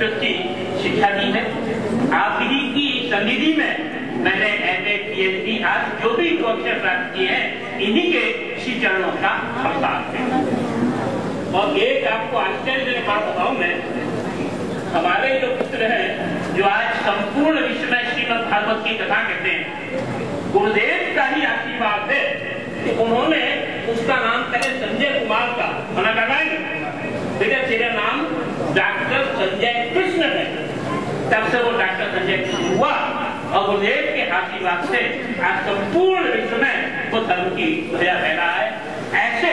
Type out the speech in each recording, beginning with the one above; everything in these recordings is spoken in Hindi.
संस्कृत की शिक्षा दी है। आप ही की सन्निधि में मैंने एमए पीएचडी आज जो भी अक्षर प्राप्त किए हैं, इन्हीं के चरणों का फलदान है। और एक आपको आश्चर्य बात बताऊँ मैं हमारे जो पुत्र हैं, जो आज संपूर्ण विश्व में श्रीमद भागवत की कथा कहते हैं, गुरुदेव का ही आशीर्वाद है कि उन्होंने उसका नाम पहले संजय कुमार का मना करवाएँगे बेटा, तेरा नाम डॉक्टर संजय कृष्ण है तब से वो डॉक्टर संजय कृष्ण हुआ। और गुरुदेव के आशीर्वाद से आज संपूर्ण विश्व में वो धर्म की ध्वजा फैला है ऐसे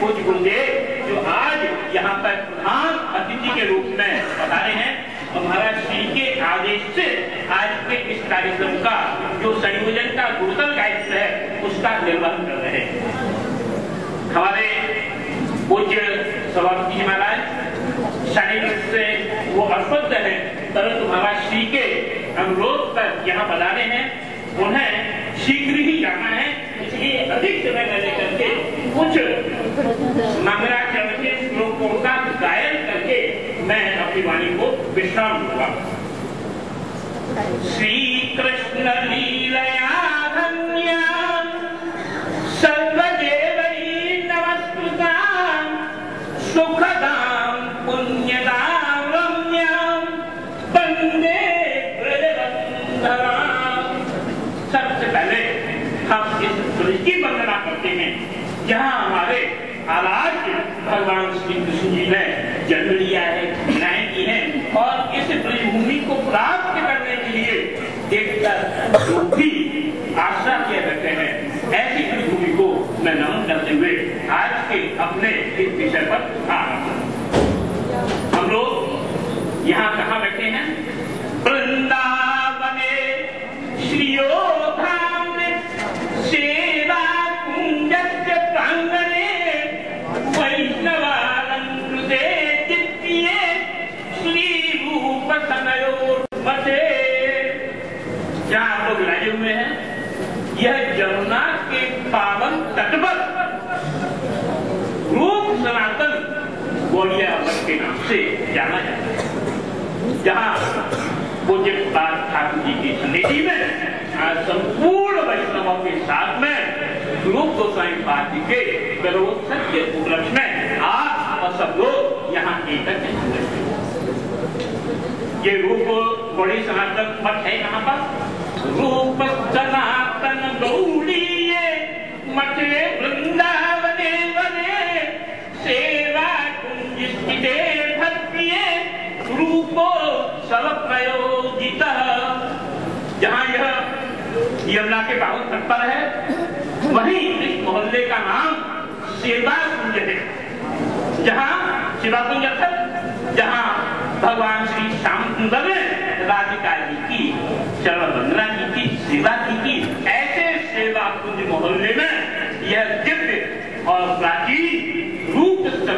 कुछ गुरुदेव जो आज यहाँ पर प्रधान अतिथि के रूप में पधारे हैं, और महाराज श्री के आदेश से आज के इस कार्यक्रम का जो संयोजन का गुरुतर दायित्व है, उसका निर्वहन कर रहे हैं। हमारे पूज्य सभापति महाराज शारीरिक से वो अस्वस्थ है, परंतु महाराज श्री के अनुरोध पर यहाँ पधारे हैं। उन्हें शीघ्र ही जाना है, इसलिए अधिक समय न लेकर के कुछ मंगलाचरण के श्लोकों का गायन करके मैं अपनी वाणी को विश्राम दूँगा। श्री कृष्ण लीलया धन्या सर्वदेवै नमस्कृता सुखदां पुण्यदां रम्यां वंदे ब्रजवन्धनां सबसे पहले हम इस ब्रज की वंदना करते हैं जहाँ हमारे आराज भगवान श्री कृष्ण जी ने जन्म लिया है, न्याय की है, और इस ब्रजभूमि को प्राप्त करने के लिए देखकर जो भी आशा किया करते हैं। ऐसी ब्रजभूमि को मैं नमन करते हुए आज के अपने इस विषय पर आ रहा हूँ हम लोग यहाँ कहाँ बैठे हैं वृंदावने श्रियोधाम सेवा कुंजस्य प्रांगणे वैष्णवालंकृते दिव्ये श्री रूप मठे जहाँ आप लोग विराजे हुए हैं यह जमुना के पावन तट पर रूप सनातन गोलिया मठ के नाम से जाना जाता है जहाँ पूज्य ठाकुर जी की सन्निधि में आज संपूर्ण वैष्णवों के साथ में रूप गोस्वामी पार्टी के गर्भोत्सव के उपलक्ष्य में, आप और सब लोग यहाँ एकत्रित हुए ये रूप बड़ी सनातन मठ है कहाँ पर रूप सनातन गौड़ी मठे वृंदावने वने सेवा कुंज रूपो सब प्रयोजित जहाँ यह यमुना के बाबू तट है, वहीं इस मोहल्ले का नाम सेवा कुंज है। जहाँ शिवा कुंज अर्थात जहाँ भगवान श्री श्याम सुंदर ने राधिका जी की चरण वंदना जी की सेवा की थी ऐसे सेवा कुंज मोहल्ले में यह दिव्य और प्राचीन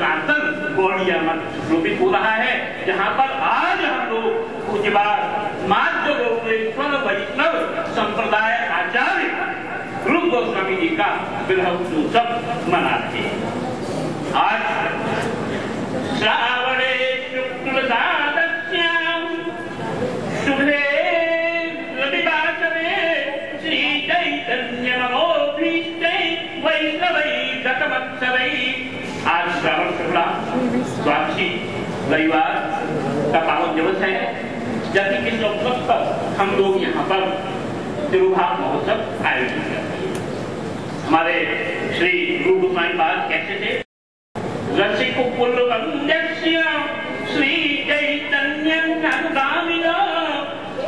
सनातन गौड़िया मठ सुशोभित हो रहा है जहाँ पर आज हम लोग पूज्यपाल माध्य गोपेश्वर वैष्णव संप्रदाय आचार्य रूप गोस्वामी जी का विरह उत्सव मना रहे हैं। आज श्रावणे शुक्ल शुभे रविवार का पावन दिवस है। जबकि इस अवसर पर हम लोग यहाँ पर तिरुभाव महोत्सव आयोजित करते हैं। हमारे श्री गुरु गोस्वामी पाद कैसे थे? रसिक श्री चैतन्य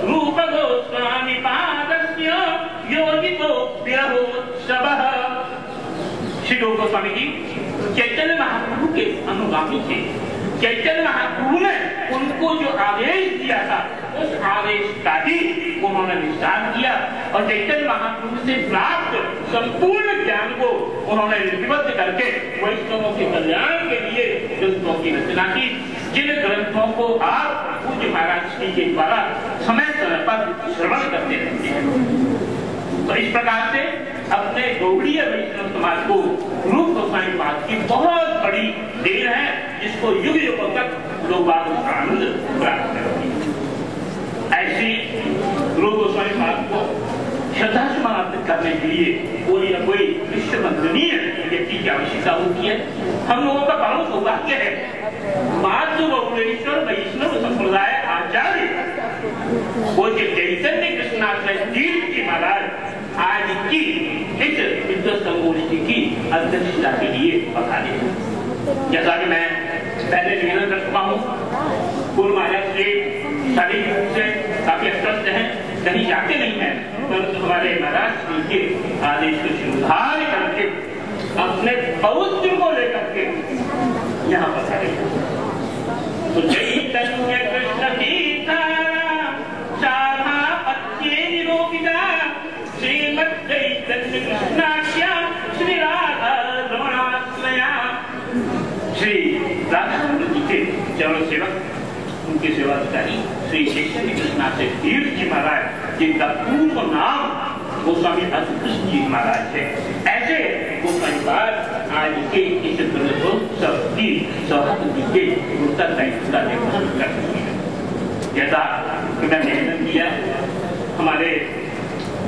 रूप गोस्वामी पादस्य श्री रूप गोस्वामी जी, चैतन्य महाप्रभु के अनुगामी थे। चैतन्य महाप्रभु ने उनको जो आदेश दिया था, उस आदेश का ही उन्होंने विस्तार किया और चैतन्य महाप्रभु से प्राप्त संपूर्ण ज्ञान को उन्होंने लिपिबद्ध करके वैष्णवों के कल्याण के लिए ग्रंथों की रचना की, जिन ग्रंथों को आप पूज्य महाराज जी के द्वारा समय समय पर श्रवण करते रहते हैं। तो इस प्रकार से अपने गौड़ीय वैष्णव समाज को रूप गोस्वामी पाठ की बहुत बड़ी देर है, जिसको युग युगों तक लोग बात उसका आनंद प्राप्त करेंगे ऐसी रूप गोस्वामी पाठ को श्रद्धा समाप्त करने के लिए कोई न कोई विश्ववंदनीय व्यक्ति की आवश्यकता होती है। हम लोगों का परम सौभाग्य है। मातृ गौरेश्वर वैष्णव संप्रदाय आचार्य वो जो चैतन्य कृष्णाश्रय तीर्थ की महाराज आज की इस विद्वत संगोष्ठी अध्यक्षता के लिए पधारे जैसा कि मैं पहले निवेदन कर चुका हूँ। पूर्व से शारीरिक रूप से काफ़ी अस्वस्थ हैं कहीं जाते नहीं है परंतु हमारे महाराज के आदेश को स्वीकार करके अपने पौत्र को लेकर के यहाँ पधारे तो चैतन्य चरण सेवक उनके सेवाधिकारी श्री चैतन्य कृष्णा से तीर्थ जी महाराज जिनका पूर्व नाम गोस्वामी अतिकृष्ण जी महाराज है ऐसे गोस्वामी पाद आज के इस ब्रह्मोत्सव की सौभाग्य के उत्तरदायित्व निर्वहन कर रही है जैसा कि मैं निवेदन किया हमारे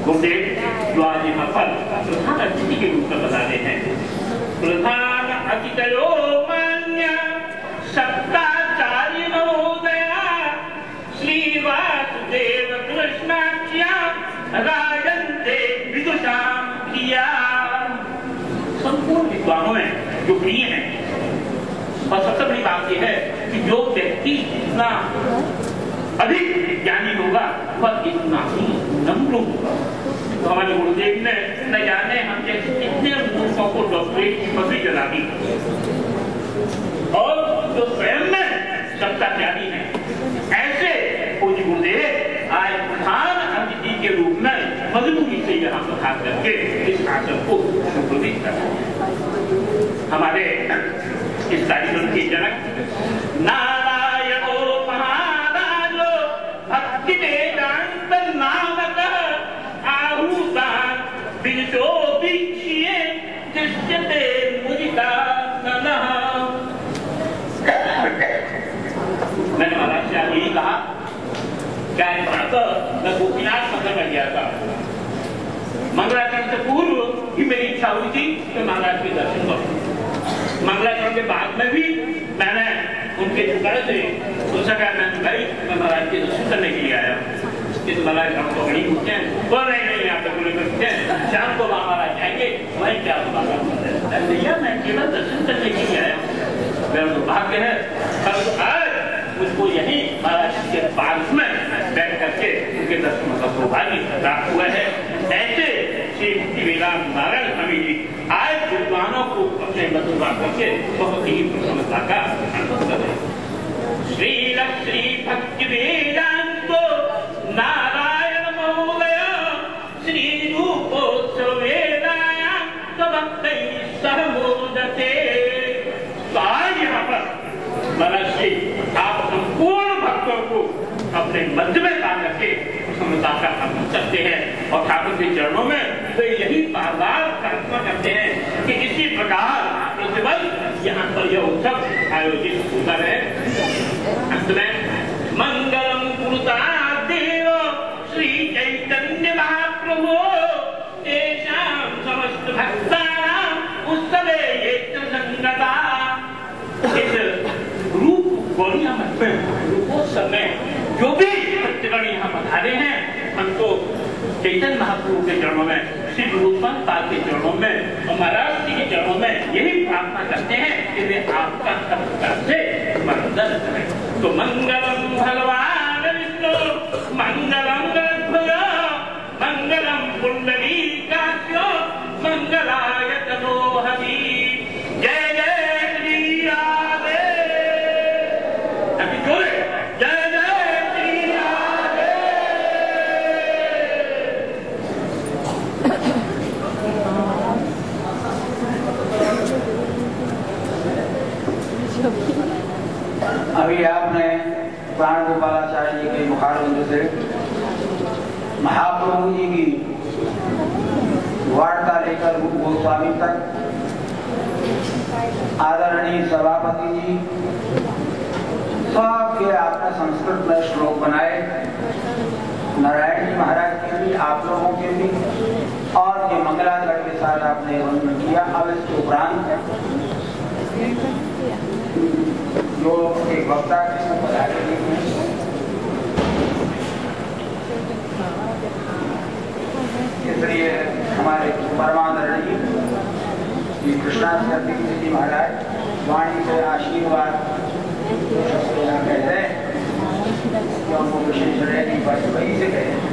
गुरुदेव यहाँ पर प्रधान अतिथि के रूप में बताते हैं प्रधान अतिथयो मान्य सत्ताचार्य वासुदेव कृष्णाख्या राजन्ते विदुषा प्रिया संपूर्ण विद्वानों में जो प्रिय है। और सबसे बड़ी बात यह है कि जो व्यक्ति जितना अधिक ज्ञानी होगा, वह इतना ही नम्र होगा। तो हमारे गुरुदेव ने न जाने हम जैसे कितने मूर्खों को डॉक्टरेट की पदवी दिला दी। और जो स्वयं में है ऐसे पूज्य गुरुदेव आज प्रधान अतिथि के रूप में मजबूरी से यहाँ पधार करके इस आसन को सुप्रभित कर हमारे इस कार्यक्रम के जनक नारायणो भक्ति वेदांत मैंने महाराज से कहा गया था मंगलाचरण से पूर्व ही मेरी इच्छा हुई थी कि महाराज के दर्शन करूँ मंगलाचरण के बाद में भी मैंने उनके जुगाड़ से सोचा क्या मैं भाई मैं महाराज के दर्शन करने के लिए आया इस महाराज हम तो गरीब होते हैं बोल रहे नहीं आप तो पूरे करते हैं शाम को महाराज जाएँगे वहीं क्या भैया मैं केवल दर्शन करने के लिए आया मेरा दुर्भाग्य है परंतु आज मुझको यही महाराज के पास में बैठ करके उनके दर्शन का सौभाग्य प्राप्त हुआ है। ऐसे श्री वेदांत नारायण स्वामी जी आज विद्वानों को अपने मधुबा करके बहुत ही प्रसन्नता का अनुभव कर श्री लक्ष्मी भक्ति वेदांत नारायण अपने मध्य में ला करके प्रसन्नता का अनुभव करते हैं। और ठाकुर के चरणों में तो यही बार बार कल्पना करते हैं कि इसी प्रकार प्रतिबल यहाँ पर यह उत्सव आयोजित होता रहे। अंत में, मंगलम कुरुता देव, श्री चैतन्य महाप्रभु समस्त संगता इस रूप गोलियाँ मत पे वो समय जो भी भक्तगण यहाँ पधारे हैं हमको चैतन्य महाप्रभु के चरणों में, श्री रूपन पाल के चरणों में और महाराज जी के चरणों में यही प्रार्थना करते हैं कि वे आपका सब प्रकार से मंगल करें। तो मंगलम भगवान विष्णु, मंगलम गणध्वज मंगलम कुंडली काक्यो मंगलाय तनोहरी जय जय श्री राधे अभी जोरे जय जय श्री राधे अभी आपने प्राण गोपालाचार्य जी के मुखारबंद से की वार्ता लेकर गुरु गोस्वामी तक। आदरणीय सभापति जी, सबके आपने संस्कृत में श्लोक बनाए। नारायण जी महाराज के भी, आप लोगों के भी, और ये मंगलाचरण के साथ आपने वर्णन किया। अब इसके उपरांत जो एक वक्ता के पधारे इसलिए हमारे परमादरणीय श्री कृष्णास्कर्ती जी महाराज, वाणी से आशीर्वाद यहाँ कहते हैं। कि विशेष रहने बस वही से कहते हैं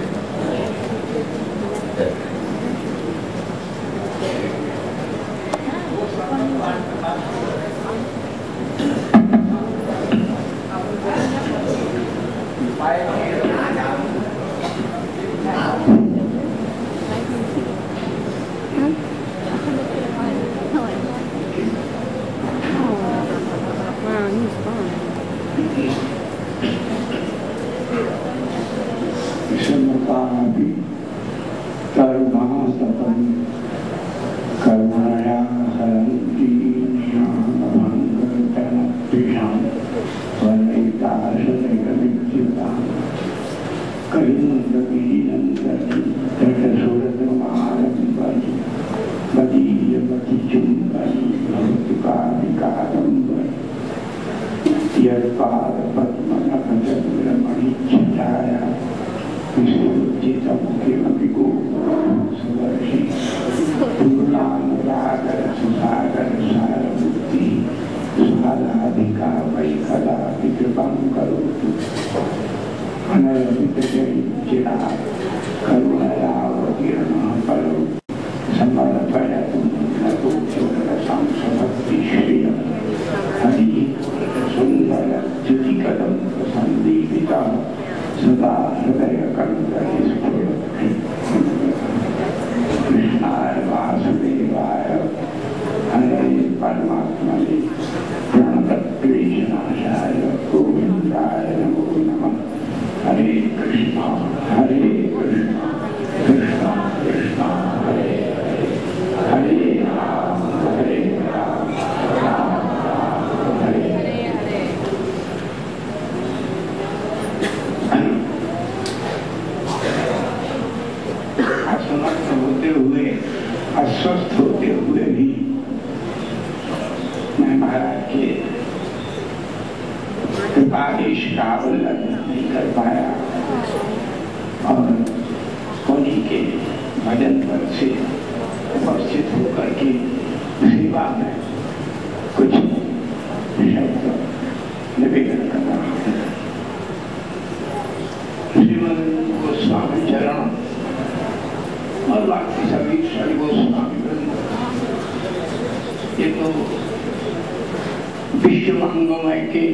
विश्व मंगमय के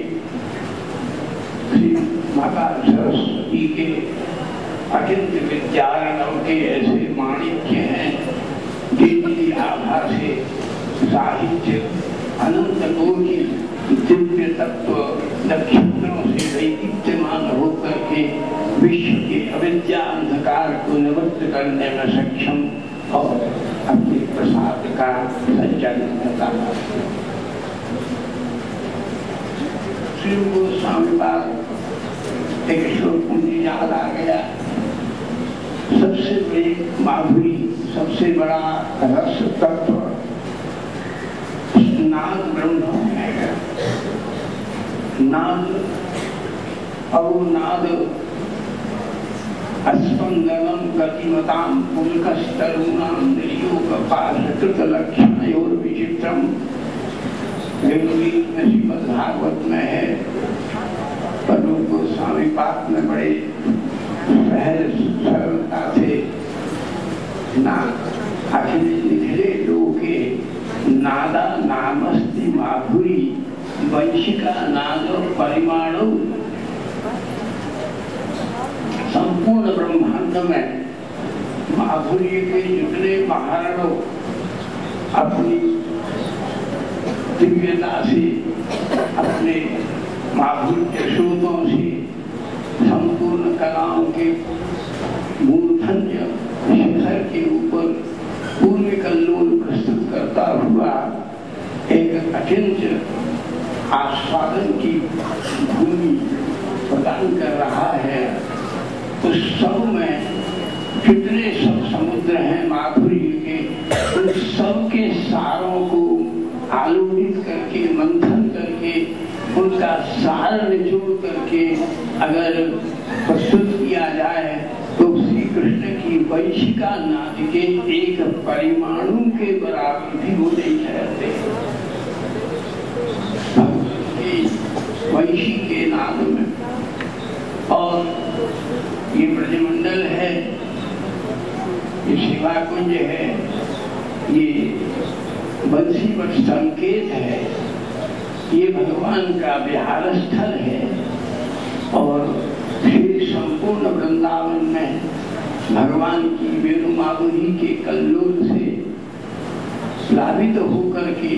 श्री माता सरस्वती के अचिंत विद्यारणव के ऐसे माणिक्य हैं जिनकी आभा से साहित्य, अनंत कोटि दिव्य तत्व, नक्षत्रों से दैदीप्यमान होकर के विश्व के अविद्या अंधकार को निवृत्त करने में सक्षम और अपने प्रसाद का संचालन करता है। श्री गोस्वामी पाद एक श्लोक मुझे याद आ गया सबसे बड़ी माधुरी सबसे बड़ा रस तत्व नाग ब्रह्म है नाद और नाद अस्पंदनम गतिमताम पुलकस्तरूणाम निर्योग लक्षण विचित्रम भागवत में है पर उनको स्वामी पाक में बड़े सहज सरलता से ना अखिल निखिले लोके नादा नामस्ति माधुरी वंशिका नाद परिमाणु संपूर्ण ब्रह्मांड में माधुर्य के जितने महारणों अपनी दिव्यता से अपने माधुर्य स्रोतों से संपूर्ण कलाओं के मूर्धन्य शिखर के ऊपर पूर्व कल्लोल प्रस्तुत करता हुआ एक अचिंत आस्वादन की भूमि प्रदान कर रहा है। उस सब में कितने सार निचोड़ करके अगर प्रस्तुत किया जाए तो श्री कृष्ण की वैशिका नाद के एक परिमाणु के बराबर भी वो नहीं ठहरते। वैशी के नाद में। और ये ब्रजमंडल है, ये शिवा कुंज है, ये बंसी पर संकेत है। ये भगवान का विहार स्थल है और फिर संपूर्ण वृंदावन में भगवान की वेणु माधुरी के कल्लोल से प्लावित होकर के,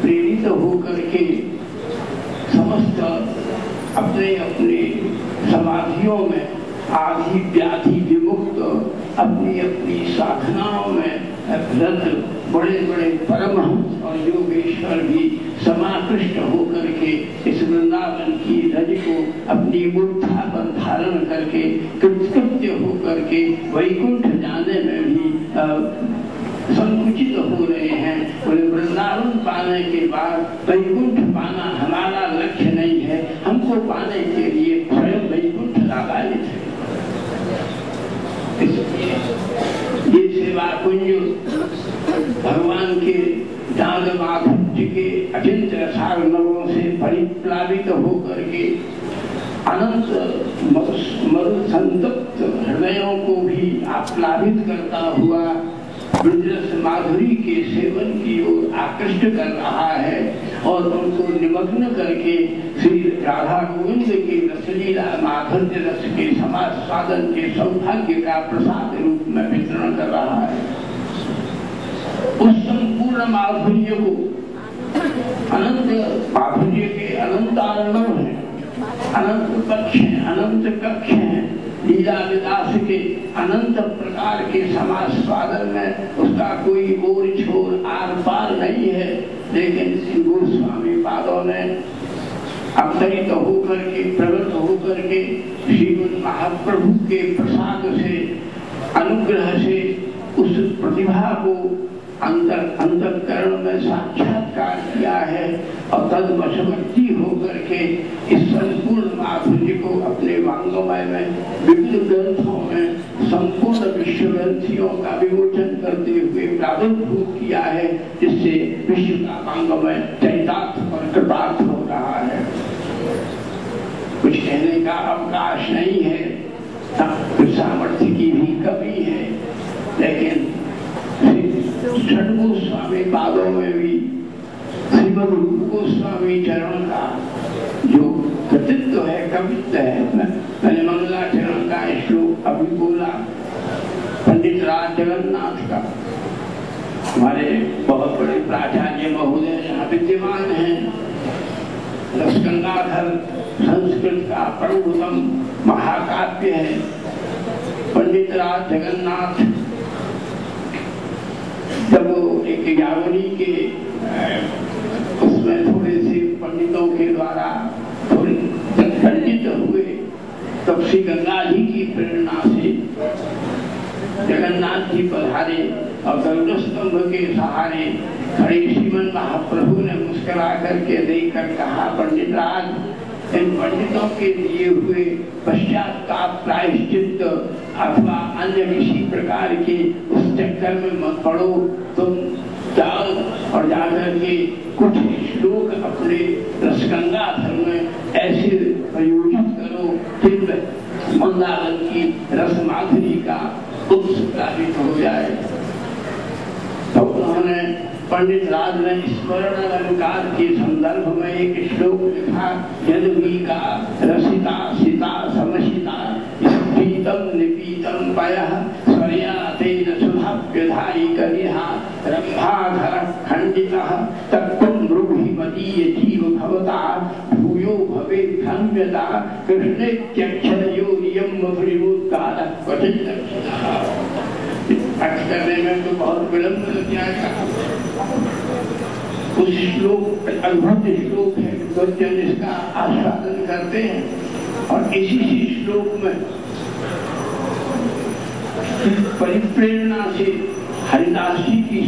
प्रेरित होकर के समस्त अपने अपने समाधियों में आदि व्याधि विमुक्त अपनी अपनी साधनाओं में रत बड़े बड़े परमहंस और योगेश्वर भी समाकृष्ट होकर के इस वृंदावन की रज को अपनी मूर्धा पर धारण करके, कृतकृत्य होकर के वैकुंठ जाने में भी संकुचित हो रहे हैं। बोले, वृंदावन पाने के बाद वैकुंठ पाना हमारा लक्ष्य नहीं है। हमको पाने के लिए स्वयं वैकुंठ लाभान्वित है। ये सेवा कुंज भगवान के दाद माधुर्य के अचिंत रसार नवों से परिप्लावित होकर के अनंत मरु संतप्त हृदयों को भी आप्लावित करता हुआ ब्रजरस माधुरी के सेवन की ओर आकृष्ट कर रहा है और उनको निमग्न करके श्री राधा गोविंद के रसलीला माधुर्य रस के समाज साधन के सौभाग्य का प्रसाद रूप में वितरण कर रहा है। उस संपूर्ण माधुर्य को अनंत माधुर्य के अनंत आनंद है। अनंत पक्ष है, अनंत कक्ष है। लीला विलास के अनंत प्रकार के समाज स्वादन में उसका कोई ओर छोर आर पार नहीं है। लेकिन श्री गोस्वामी पादों ने अवतरित होकर के, प्रवृत्त होकर के श्रीमद महाप्रभु के प्रसाद से, अनुग्रह से उस प्रतिभा को अंतर अंतकरण में साक्षात्कार किया है और तद वशवर्ती होकर के इस संपूर्ण माधुर्य को अपने वांगमय में विभिन्न ग्रंथों में, संपूर्ण विश्व ग्रंथियों का विमोचन करते हुए प्रादुर्भूत किया है, जिससे विश्व का वांगमय चरितार्थ और कृतार्थ हो रहा है। कुछ कहने का अवकाश नहीं है सामर्थ्य की भी कमी है, लेकिन छठ गोस्वामी पादों में भी श्रीमद रूप गोस्वामी चरण का जो कृतित्व है कवित्व है, मैंने मंगलाचरण का श्लोक अभी बोला। पंडित राज जगन्नाथ का। हमारे बहुत बड़े प्राचार्य महोदय यहाँ विद्यमान हैं। रसगंगाधर संस्कृत का प्रभुतम महाकाव्य है पंडित राज जगन्नाथ जब एक यावनी के उसमें थोड़े से पंडितों के द्वारा थोड़ी खंडित हुए, तब श्री गंगा जी की प्रेरणा से जगन्नाथ जी पधारे और गरुड़ स्तंभ के सहारे खड़े श्रीमन महाप्रभु ने मुस्कुरा करके देखकर कहा पंडित राज इन पंडितों के लिए हुए पश्चाताप प्रायश्चित अथवा अन्य किसी प्रकार के उस चक्कर में मत पड़ो। तुम जाओ और जाकर के कुछ श्लोक अपने रसगंगा धर में ऐसे प्रयोजित करो फिर मंदालन की रस माधुरी का उत्साहित हो जाए। तो उन्होंने पंडित राज ने स्मरण अलंकार के संदर्भ में एक श्लोक लिखा यदि का रसिता, सीता समशिता, स्फीतम निपीतम पय स्वरिया तेन रंभाधर खंडितः तत्त्वं ब्रूहि मदीय जीव भवता, भूयो भवे कृष्णे त्यक्षरयो नियम क्वचित् अर्थ करने में तो बहुत विलंब लग जाएगा। कुछ श्लोक, अद्भुत श्लोक है भक्तजन इसका आस्वादन करते हैं। और इसी श्लोक में परिप्रेरणा से हरिदास जी की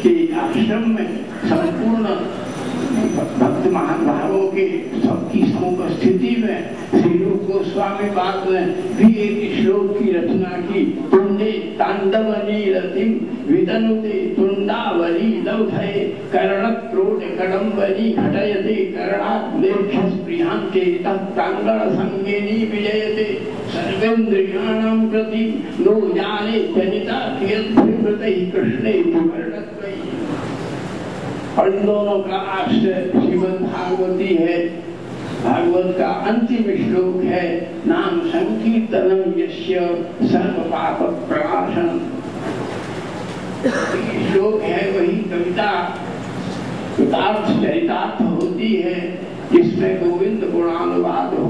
के आश्रम में संपूर्ण भक्त महानुभावों के सबकी समुपस्थिति में श्री रूप गोस्वामी बाद में भी एक श्लोक की रचना की। तुंडे तांडवनी रतिम विदनुते तुंडावली लौधये कर्ण क्रोध कडम्बरी घटयते कर्णात् लेख्य स्प्रियांते तत्तांगण संगेनी विजयते। सर्वेन्द्रियाणां प्रति नो जाने जनिता कियद्भिवृतैः कृष्णे वर्णत्वैः और इन दोनों का आश्रय श्रीमद भागवती है। भागवत का अंतिम श्लोक है, नाम संकीर्तनम यश्य सर्व पाप प्रकाशन श्लोक है, वही कविता कृतार्थ चरितार्थ होती है, जिसमें गोविंद गुणानुवाद हो,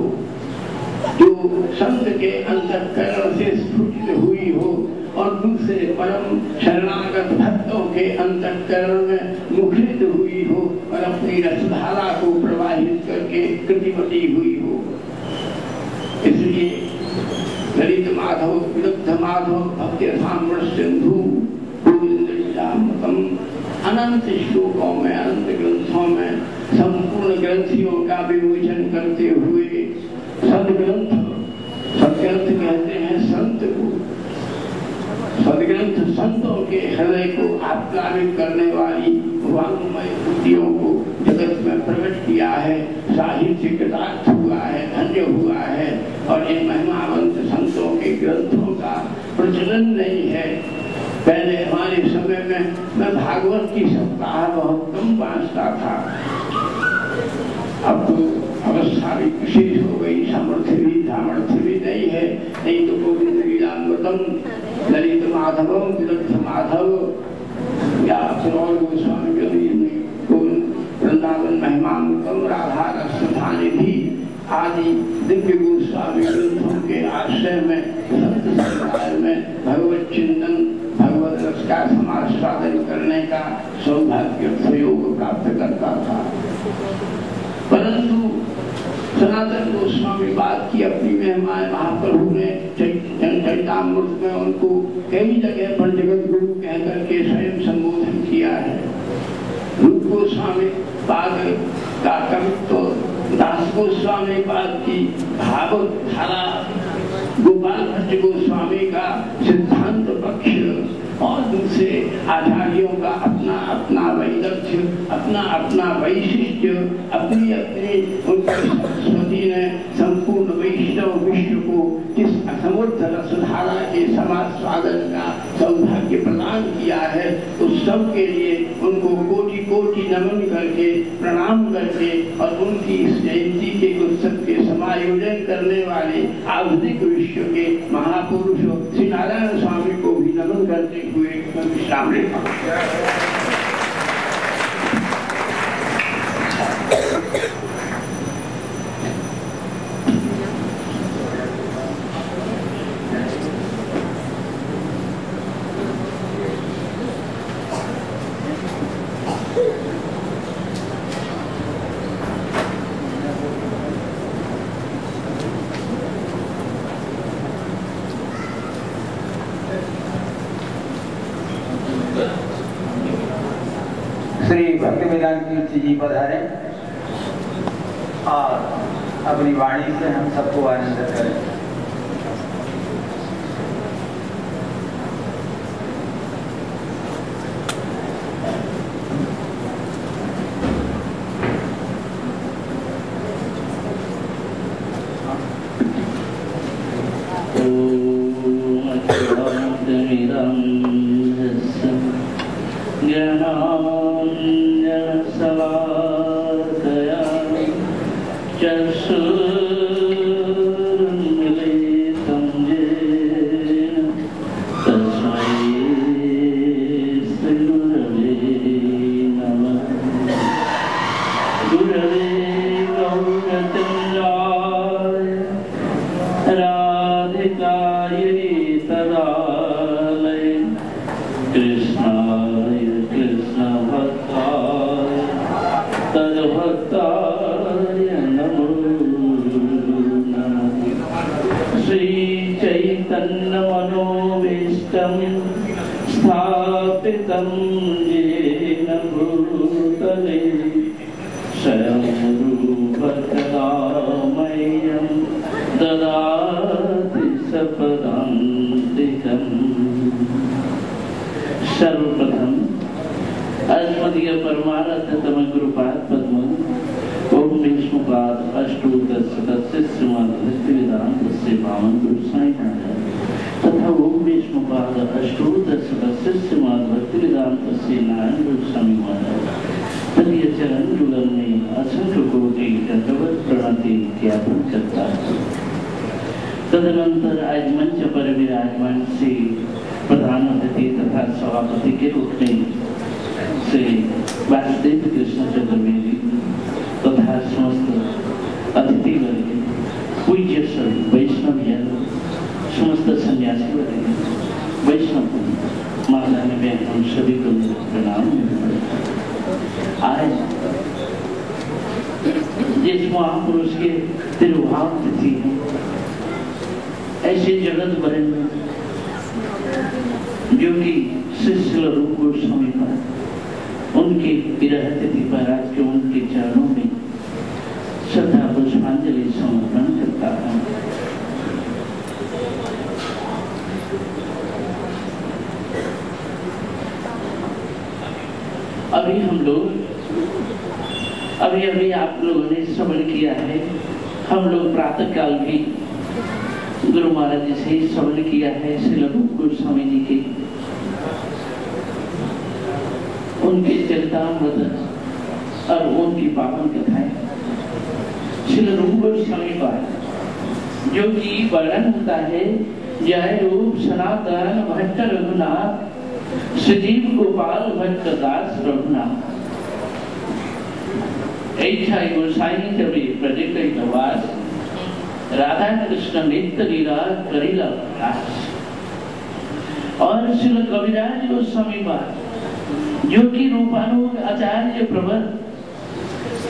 जो संत के अंतकरण से स्फुटित हुई हो और दूसरे परम शरणागत भक्तों के अंतकरण में मुखरित हुई हो और अपनी रसधारा को प्रवाहित करके कृतिमती हुई हो। इसलिए ललित माधव विरुद्ध माधव, भक्ति सिंधु अनंत श्लोकों में, अनंत ग्रंथों में, संपूर्ण ग्रंथियों का विमोचन करते हुए सदग्रंथ सदग्रंथ कहते हैं। सदग्रंथ संतों के हृदय को आप्लावित करने वाली वांगमय बुद्धियों को जगत में प्रकट किया है साहित्य कृतार्थ हुआ है, धन्य हुआ है, और इन महिमावंत संतों के ग्रंथों का प्रचलन नहीं है। पहले हमारे समय में मैं भागवत की सप्ताह बहुत कम बांचता था। अब तो अवस्था भी विशेष हो गई, सामर्थ्य भी सामर्थ्य भी नहीं है। नहीं तो गोविंद लीलामृतम ललित माधव विदग्ध माधव। या फिर और गोस्वामी वृंदावन महिमामृतम, राधा रसधानी भी, आदि दिव्य गोस्वामी ग्रंथों के आश्रय में, संत में, भगवत चिंतन, भगवत रस का समास्वादन करने का सौभाग्य सहयोग प्राप्त करता था। परंतु सनातन गोस्वामी बात की अपनी मेहमान महाप्रभु ने चरितामृत में उनको कई जगह पर जगत गुरु कहकर करके स्वयं संबोधन किया है। रूप गोस्वामी पाद का कवित्व दास गोस्वामी पाद की भागवत धारा गोपाल भट्ट गोस्वामी का सिद्धांत पक्ष और दूसरे आचार्यों का अपना अपना वैदग्ध्य, अपना अपना वैशिष्ट अपनी अपनी उनकी सरस्वती ने को किस असमर्थ रसधारा के समाज स्वादन का सौभाग्य प्रदान किया है, उस सब के लिए उनको कोटि कोटि नमन करके, प्रणाम करके और उनकी इस जयंती के उत्सव के समायोजन करने वाले आधुनिक विश्व के महापुरुष श्री नारायण स्वामी को भी नमन करते हुए विश्राम लेता भक्ति जी पधारे। और अपनी वाणी से हम सबको आनंद अस्मदीय परमानंद तम गुरुपाद पद्म ओम विष्णुपाद अष्टोदश सदस्यमान भक्ति वेदांत से पावन गुरु साई महाराज तथा ओम विष्णुपाद अष्टोदश सदस्यमान भक्ति वेदांत से नारायण गुरु स्वामी महाराज तदीय चरण जुगल में असंख्य कोटि दंडवत प्रणति ज्ञापन करता है तदनंतर आज मंच पर विराजमान श्री प्रधान अतिथि तथा सभापति के रूप में श्री वासुदेव कृष्ण चतुर्वेदी तथा समस्त अतिथि वर्ग पूज्य सर वैष्णव जन समस्त सन्यासी वर्ग वैष्णव माता ने बहनों सभी को मेरा प्रणाम आज जिस महापुरुष के तिरुभाव तिथि है ऐसे जगत वरण में जो कि शिष्य रूप गोस्वामी पर उनके विरह तिथि पर आज के उनके चरणों में श्रद्धा पुष्पांजलि समर्पण करता हूँ। अभी हम लोग, अभी अभी आप लोगों ने श्रवण किया है। हम लोग प्रातः काल भी गुरु महाराज जी से श्रवण किया है। श्री रूप गोस्वामी जी के चरितामृत और उनकी पावन कथाएँ श्री रूप गोस्वामी पर जो कि वर्णन होता है जय रूप सनातन भट्ट रघुनाथ श्रीजीव गोपाल भट्ट दास रघुनाथ। ऐसा गोसाई प्रदीप नवास राधा कृष्ण नित्य लीला करीला और श्री कविराज गोस्वामी बात कि रूपानुग आचार्य प्रवर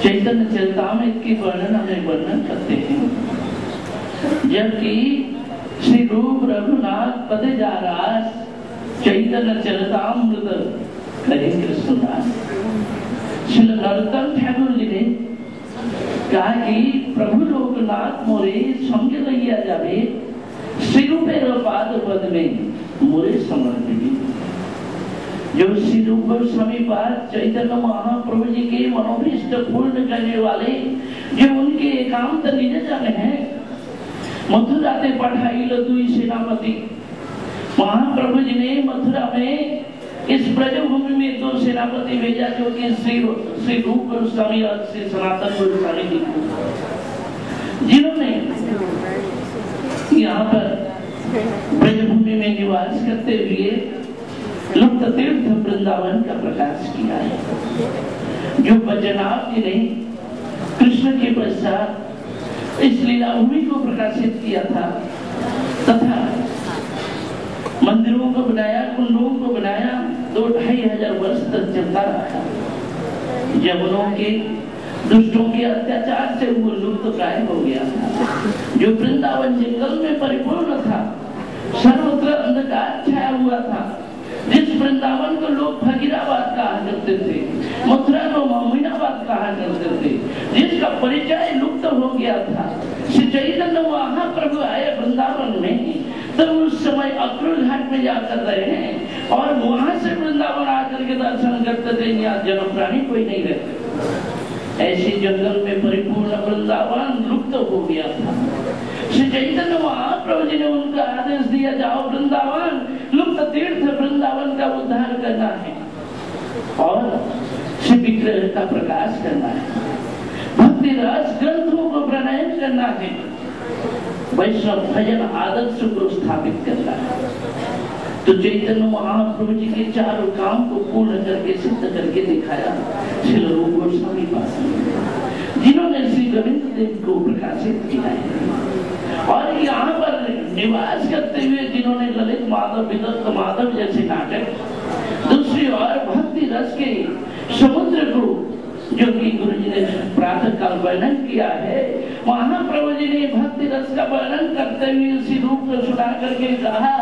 चैतन्य चरितामृत के वर्णन हमें वर्णन करते हैं। जबकि श्री रूप रघुनाथ पदे जा चैतन्य चरितामृत कहे कृष्णदास श्री ठाकुर जी ने कहा कि प्रभु लोकनाथ मोरे संग लैया जावे सिरुपेर पाद पद में मोरे समर्पित। जो श्री रूप पाद चैतन्य महाप्रभु जी के मनोभीष्ट पूर्ण करने वाले, जो उनके एकांत निज जन है। मथुरा ते पढ़ाई लदुई सेनापति। महाप्रभु जी ने मथुरा में इस ब्रजभूमि में दो सेनापति भेजा, जो कि श्री श्री रूप गोस्वामी और श्री सनातन गोस्वामी जी। जिन्होंने यहाँ पर ब्रजभूमि में निवास करते हुए लुप्त तीर्थ वृंदावन का प्रकाश किया है। जो बजनाथ जी ने कृष्ण के पश्चात इस लीला भूमि को प्रकाशित किया था, तथा मंदिरों को बनाया, कुंडों को बनाया, दो ढाई हज़ार वर्ष तक चलता रहा। जमुनों के, दुष्टों के अत्याचार से वो लुप्त प्राय हो गया जो वृंदावन जंगल में परिपूर्ण था, सर्वत्र अंधकार छाया हुआ था जिस वृंदावन को लोग फकीराबाद कहा करते थे, मथुरा को मोमिनाबाद कहा करते थे, जिसका परिचय लुप्त हो गया था, श्री चैतन्य वहाँ प्रभु आए वृंदावन में तो उस समय अक्रूर घाट में जाकर रहे हैं और वहाँ से वृंदावन आकर के दर्शन करते थे, यहाँ जन्म प्राणी कोई नहीं रहते। ऐसे जंगल में परिपूर्ण वृंदावन लुप्त हो गया था। श्री चैतन्य महाप्रभु जी ने उनका आदेश दिया, जाओ वृंदावन, लुप्त तीर्थ वृंदावन का उद्धार करना है और श्री विग्रह का प्रकाश करना है। भक्ति रस ग्रंथों को प्रणयन करना है। वैष्णव भजन आदर्श को स्थापित करना है। तो चैतन्य महाप्रभु जी के चारों काम को पूर्ण करके, सिद्ध करके दिखाया श्री गोस्वामी पास जिन्होंने श्री गोविंद देव को प्रकाशित किया है। और यहाँ पर निवास करते हुए जिन्होंने ललित माधव, विदत्त माधव जैसे नाटक, दूसरी ओर भक्ति रस के समुद्र को जो कि गुरु जी ने प्रातः काल वर्णन किया है, महाप्रभु जी ने भक्ति रस का वर्णन करते हुए उसी रूप को सुना करके कहा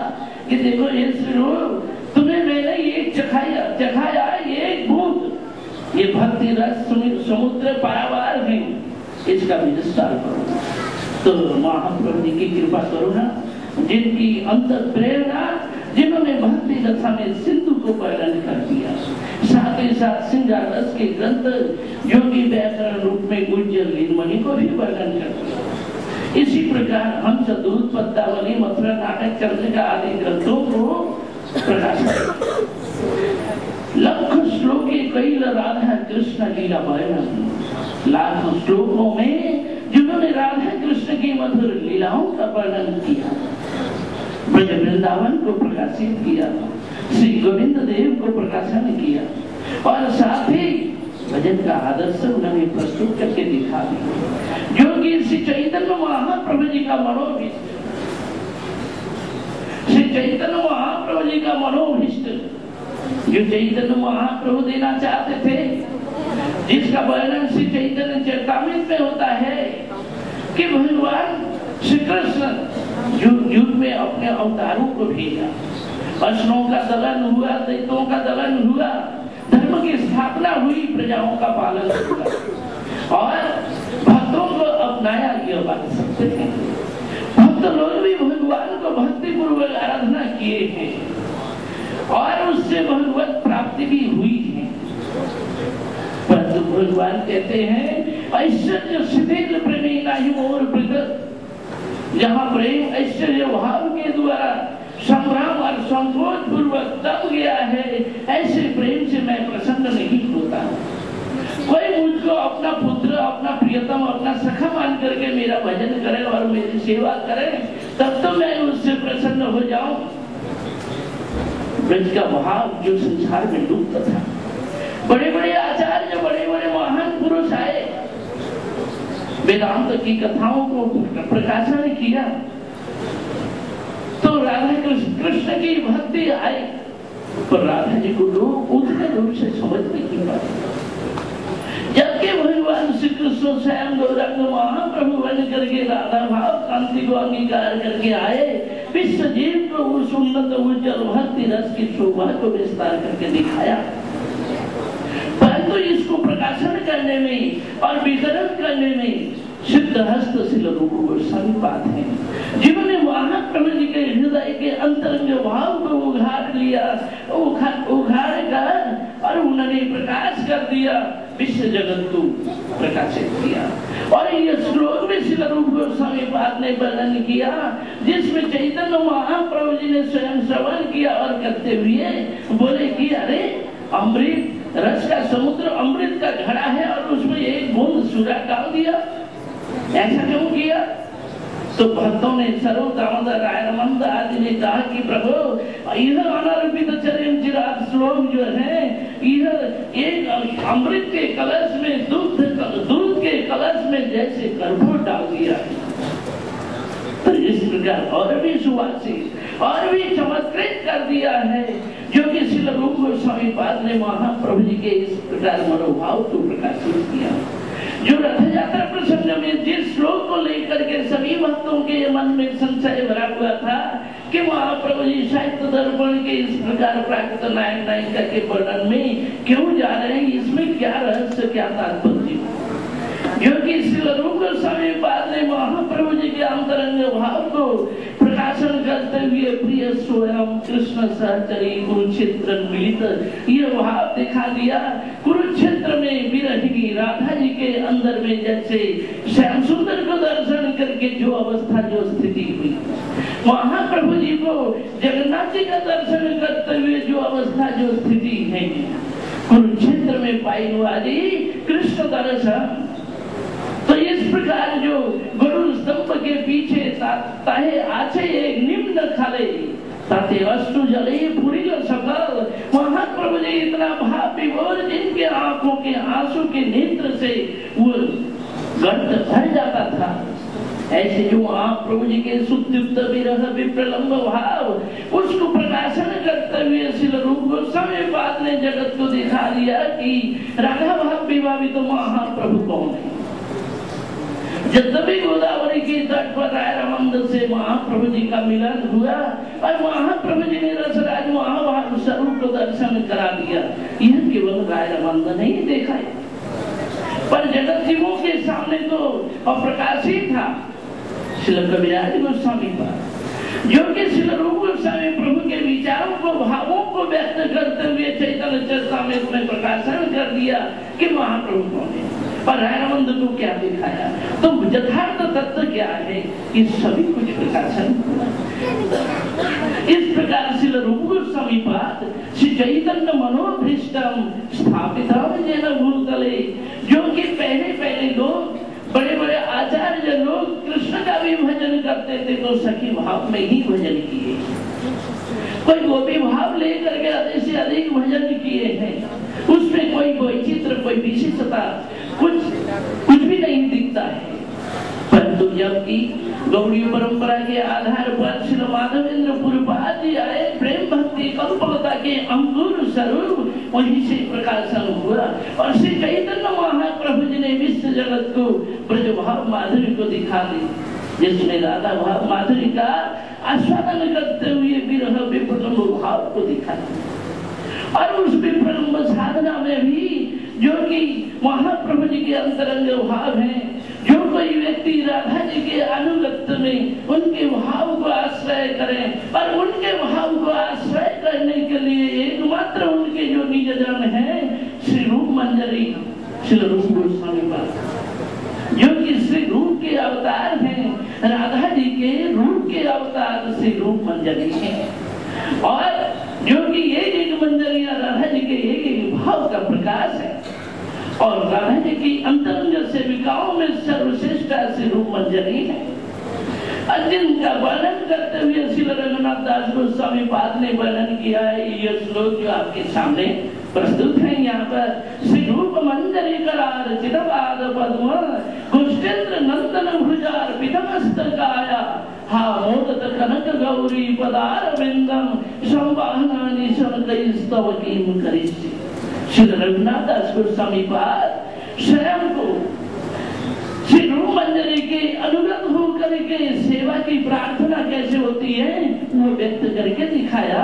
कि देखो ये श्री रूप तुम्हें मैंने ये चखाया चखाया एक बूंद ये भक्ति रस समुद्र पारावार में इसका भी विस्तार करो। तो महाप्रभु जी की कृपा करो ना जिनकी अंतर प्रेरणा जिन्होंने भक्ति रथा में सिंधु को वर्णन कर दिया। साथ ही साथ सिंगार रस के ग्रंथ योगी व्याकरण रूप में गुज्जर लीलमणि को भी वर्णन कर दिया। इसी प्रकार हम चतुर्थ पद्मावली, मथुरा नाटक चंद्रिका आदि ग्रंथों को प्रकाशित लख श्लोक कई राधा कृष्ण लीला वर्णन लाख श्लोकों में जिन्होंने राधा कृष्ण की मधुर लीलाओं का वर्णन किया, ब्रज वृंदावन को प्रकाशित किया, श्री गोविंद देव को प्रकाशन किया, और साथ ही भजन का आदर्श उन्होंने प्रस्तुत करके दिखा दिया। जो कि श्री चैतन्य महाप्रभु जी का मनोभिष्ट श्री चैतन्य महाप्रभु जी का मनोभिष्ट जो चैतन्य महाप्रभु देना चाहते थे जिसका वर्णन श्री चैतन्य चेतामित में होता है कि भगवान श्री कृष्ण युग युग में अपने अवतारों को भेजा। असनों का दलन हुआ दैतों का दलन हुआ, धर्म की स्थापना हुई, प्रजाओं का पालन हुआ। और भक्तों को अपनाया यह बात सत्य है। भक्त लोग भी भगवान को भक्ति पूर्वक आराधना किए हैं। और उससे भगवत प्राप्ति भी हुई है। भगवान कहते हैं, ऐश्वर्य शिथिल प्रेमी नहीं और जहाँ प्रेम, ऐश्वर्य भाव के द्वारा संग्राम और संकोच पूर्वक दब गया है, ऐसे प्रेम से मैं प्रसन्न नहीं होता। कोई मुझको अपना पुत्र, अपना प्रियतम, अपना सखा मान करके मेरा भजन करे और मेरी सेवा करे, तब तो मैं उससे प्रसन्न हो जाऊँ। ब्रज का भाव जो संसार में लुप्त था। बड़े बड़े आचार्य बड़े बड़े महान पुरुष आए। वेदांत की कथाओं को प्रकाशन किया। तो राधा कृष्ण कृष्ण की भक्ति आई। पर राधा जी को लोग उतने रूप से समझ नहीं पाए जबकि भगवान श्री कृष्ण स्वयं गौरंग महाप्रभु बन करके राधा भाव कांति को अंगीकार करके आए। विश्व जीव को उस उन्नत उज्जवल भक्ति रस की शोभा को विस्तार करके दिखाया। परंतु इसको प्रकाशन करने में और वितरण करने में सिद्ध हस्त शिल बात है। जिन्होंने वहाँ प्रभु जी के हृदय के अंतरंग भाव को उघाड़ लिया उघाड़ कर और उन्होंने प्रकाश कर दिया, विश्व जगत को प्रकाशित किया। और ये श्लोक में शिल रूप गोस्वामी पाद ने वर्णन किया, जिसमें चैतन्य महाप्रभु जी ने स्वयं श्रवण किया और करते हुए बोले कि, अरे, अमृत रस का समुद्र अमृत का घड़ा है और उसमें एक बूंद सूर्य डाल दिया। ऐसा क्यों किया? तो भक्तों ने सर्व दामोदर रायनंद आदि ने कहा कि प्रभु यह अनारोपित चरण चिराग श्लोक जो है यह एक अमृत के कलश में दूध दूध के कलश में जैसे कर्पूर डाल दिया तो इस प्रकार और भी सुवासित और भी चमत्कृत कर दिया है। जो कि शिल रूप गोस्वामी पाद ने महाप्रभु जी के इस प्रकार मनोभाव को प्रकाशित किया। जो रथ यात्रा प्रसंग में जिस श्लोक को लेकर के सभी भक्तों के मन में संशय भरा हुआ था कि महाप्रभु जी साहित्य दर्पण के इस प्रकार प्राकृत नायक नायिका के वर्णन में क्यों जा रहे हैं, इसमें क्या रहस्य, क्या तात्पर्य? क्योंकि श्री रूप गोस्वामी पाद ने महाप्रभु जी के अंतरंग भाव को प्रकाशन करते हुए प्रिय स्वयं कृष्ण सहचरी कुरुक्षेत्र मिलित ये भाव दिखा दिया कुरुक्षेत्र में विरहिणी राधा जी के अंदर में जैसे श्याम सुंदर को दर्शन करके जो अवस्था जो स्थिति हुई महाप्रभु जी को जगन्नाथ जी का दर्शन करते हुए जो अवस्था जो स्थिति है कुरुक्षेत्र में पाई वाली कृष्ण दर्शन तो इस प्रकार जो गुरु स्तंभ के पीछे ताहे आछे एक निम्न खाले ताते वस्तु जले पूरी सकल महाप्रभु जी इतना भाव विभोर जिनके आँखों के आँसू के नेत्र से वो गर्त भर जाता था। ऐसे जो आप प्रभु जी के सुत्युक्त विरह विप्रलंब भाव, उसको प्रकाशन करते हुए शिल रूप गोस्वामी बाद ने जगत को दिखा दिया कि राधा भाव विभावित तो महाप्रभु कौन है? भी गोदावरी के तट पर रायरमंद से महाप्रभु जी का मिलन हुआ और महाप्रभु जी ने रसराज महाभारत स्वरूप को दर्शन करा दिया। यह केवल रायरमंद नहीं देखा है। पर जगत जीवों के सामने तो अप्रकाशी था। श्री कविराज गोस्वामी पर शिल रूप प्रभु के विचारों को, भावों को व्यक्त करते हुए चैतन्य चर्चा में उसने प्रकाशन कर दिया कि महाप्रभु कौन है? को क्या दिखाया? तो यथार्थ तत्व क्या है ये सभी कुछ प्रकाशन इस प्रकार शिल रूप गोस्वामी पाद श्री चैतन्य मनोभीष्टम स्थापित भूतले, जो कि पहले पहले लोग बड़े बड़े आचार्य लोग कृष्ण का भी भजन करते थे तो सखी भाव में ही भजन किए। कोई गोपी भाव लेकर के अधिक से अधिक भजन किए हैं। उसमें कोई वैचित्र, कोई विशिष्टता, कुछ कुछ भी नहीं दिखता है। परंतु जबकि गौड़ी परंपरा के आधार पर श्री माधवेंद्र पूर्वादि आए, प्रेम भक्ति कल्पलता के अंकुर स्वरूप वहीं से प्रकाशन हुआ और श्री चैतन्य महाप्रभु जी ने विश्व जगत को ब्रजभाव माधुरी को दिखा दी। जिसमें राधा भाव माधुरी का आस्वादन करते हुए विरह विप्रलम्ब भाव को दिखा और उस विप्रलम्ब साधना में भी जो कि महाप्रभु जी के अंतरंग भाव हैं, जो कोई व्यक्ति राधा जी के अनुगत में उनके भाव को आश्रय करें और उनके भाव को आश्रय करने के लिए एकमात्र उनके जो निजन है, श्री रूप मंजरी, श्री रूप गोस्वामी पाद जो कि श्री रूप के अवतार हैं, राधा जी के रूप के अवतार श्री रूप मंजरी है। और जो कि एक एक मंजरिया राधा जी के एक एक भाव का प्रकाश है। और राधा जी की अंतरंग सेविकाओं में सर्वश्रेष्ठ ऐसे रूप मंजरी है। अर्जुन का वर्णन करते हुए श्री रघुनाथ दास गोस्वामी पाद ने वर्णन किया है, ये श्लोक जो आपके सामने प्रस्तुत है यहाँ पर श्री रूप मंजरी करार चिदपाद पद्म कुष्टेंद्र नंदन भुजार पितमस्त काया हा मोदत कनक गौरी पदार बिंदम संवाहनानि सनकैस्तव किम करिष्ये। श्री रघुनाथ दास गोस्वामी पाद स्वयं को श्री रूप मंजरी के अनुगत होकर के सेवा की प्रार्थना कैसे होती है, वो व्यक्त करके दिखाया।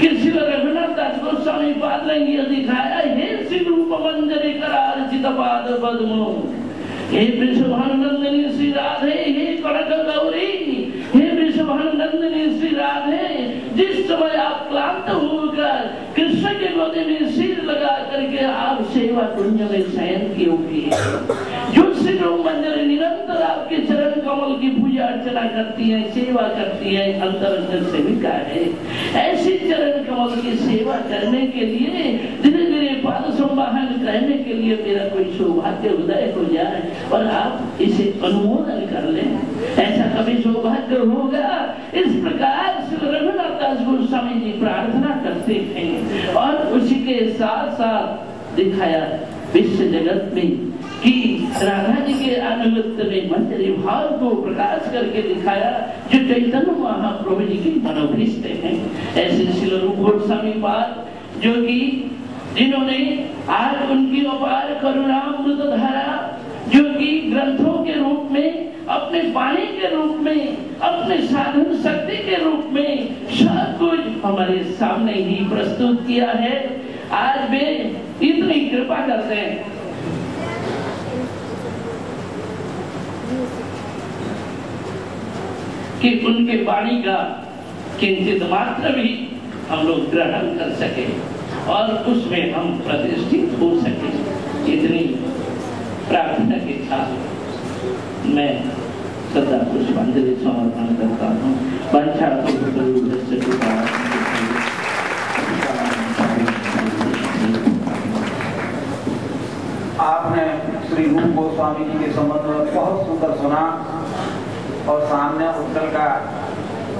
कि श्री रघुनाथ गोस्वामी पाद ने यह दिखाया, हे श्री रूप मंजरी करार चित पाद पद्मो। हे वृषभानुनंदिनी श्री राधे, हे कड़क गौरी, हे वृषभानुनंदिनी श्री राधे, जिस समय आप क्लांत होकर कृष्ण के गोदे में सिर लगा करके आप सेवा कुंज में शयन की होगी जो श्री रूप मंजरी निरंतर आपके चरण कमल की पूजा अर्चना करती है, सेवा करती है अंतर अंतर सेविका है। ऐसी चरण कमल की सेवा करने के लिए धीरे धीरे पाद संवाहन करने के लिए मेरा कोई सौभाग्य उदय हो जाए और आप इसे अनुमोदन कर लें। ऐसा कभी सौभाग्य होगा? इस प्रकार रघुनाथ दास गोस्वामी जी प्रार्थना करते हैं और उसी के साथ साथ दिखाया विश्व जगत में कि राधा जी के अनुगत में मंत्र भाव को प्रकाश करके दिखाया जो चैतन्य महाप्रभु जी के मनोभिष्ट हैं। ऐसे शिल रूप गोस्वामी पाद, जो कि जिन्होंने आज उनकी अपार करुणामृत धारा जो कि ग्रंथों के रूप में, अपने वाणी के रूप में, अपने साधन शक्ति के रूप में सब कुछ हमारे सामने ही प्रस्तुत किया है। आज वे इतनी कृपा करते हैं। कि उनके वाणी का किंचित मात्र भी हम लोग ग्रहण कर सके और उसमें हम प्रतिष्ठित हो सके। इतनी प्रार्थना के साथ मैं सदा पुष्पांजलि समर्पण करता हूँ। वंशा आपने श्री रूप गोस्वामी जी के संबंध में बहुत सुंदर सुना और सामने उत्कल का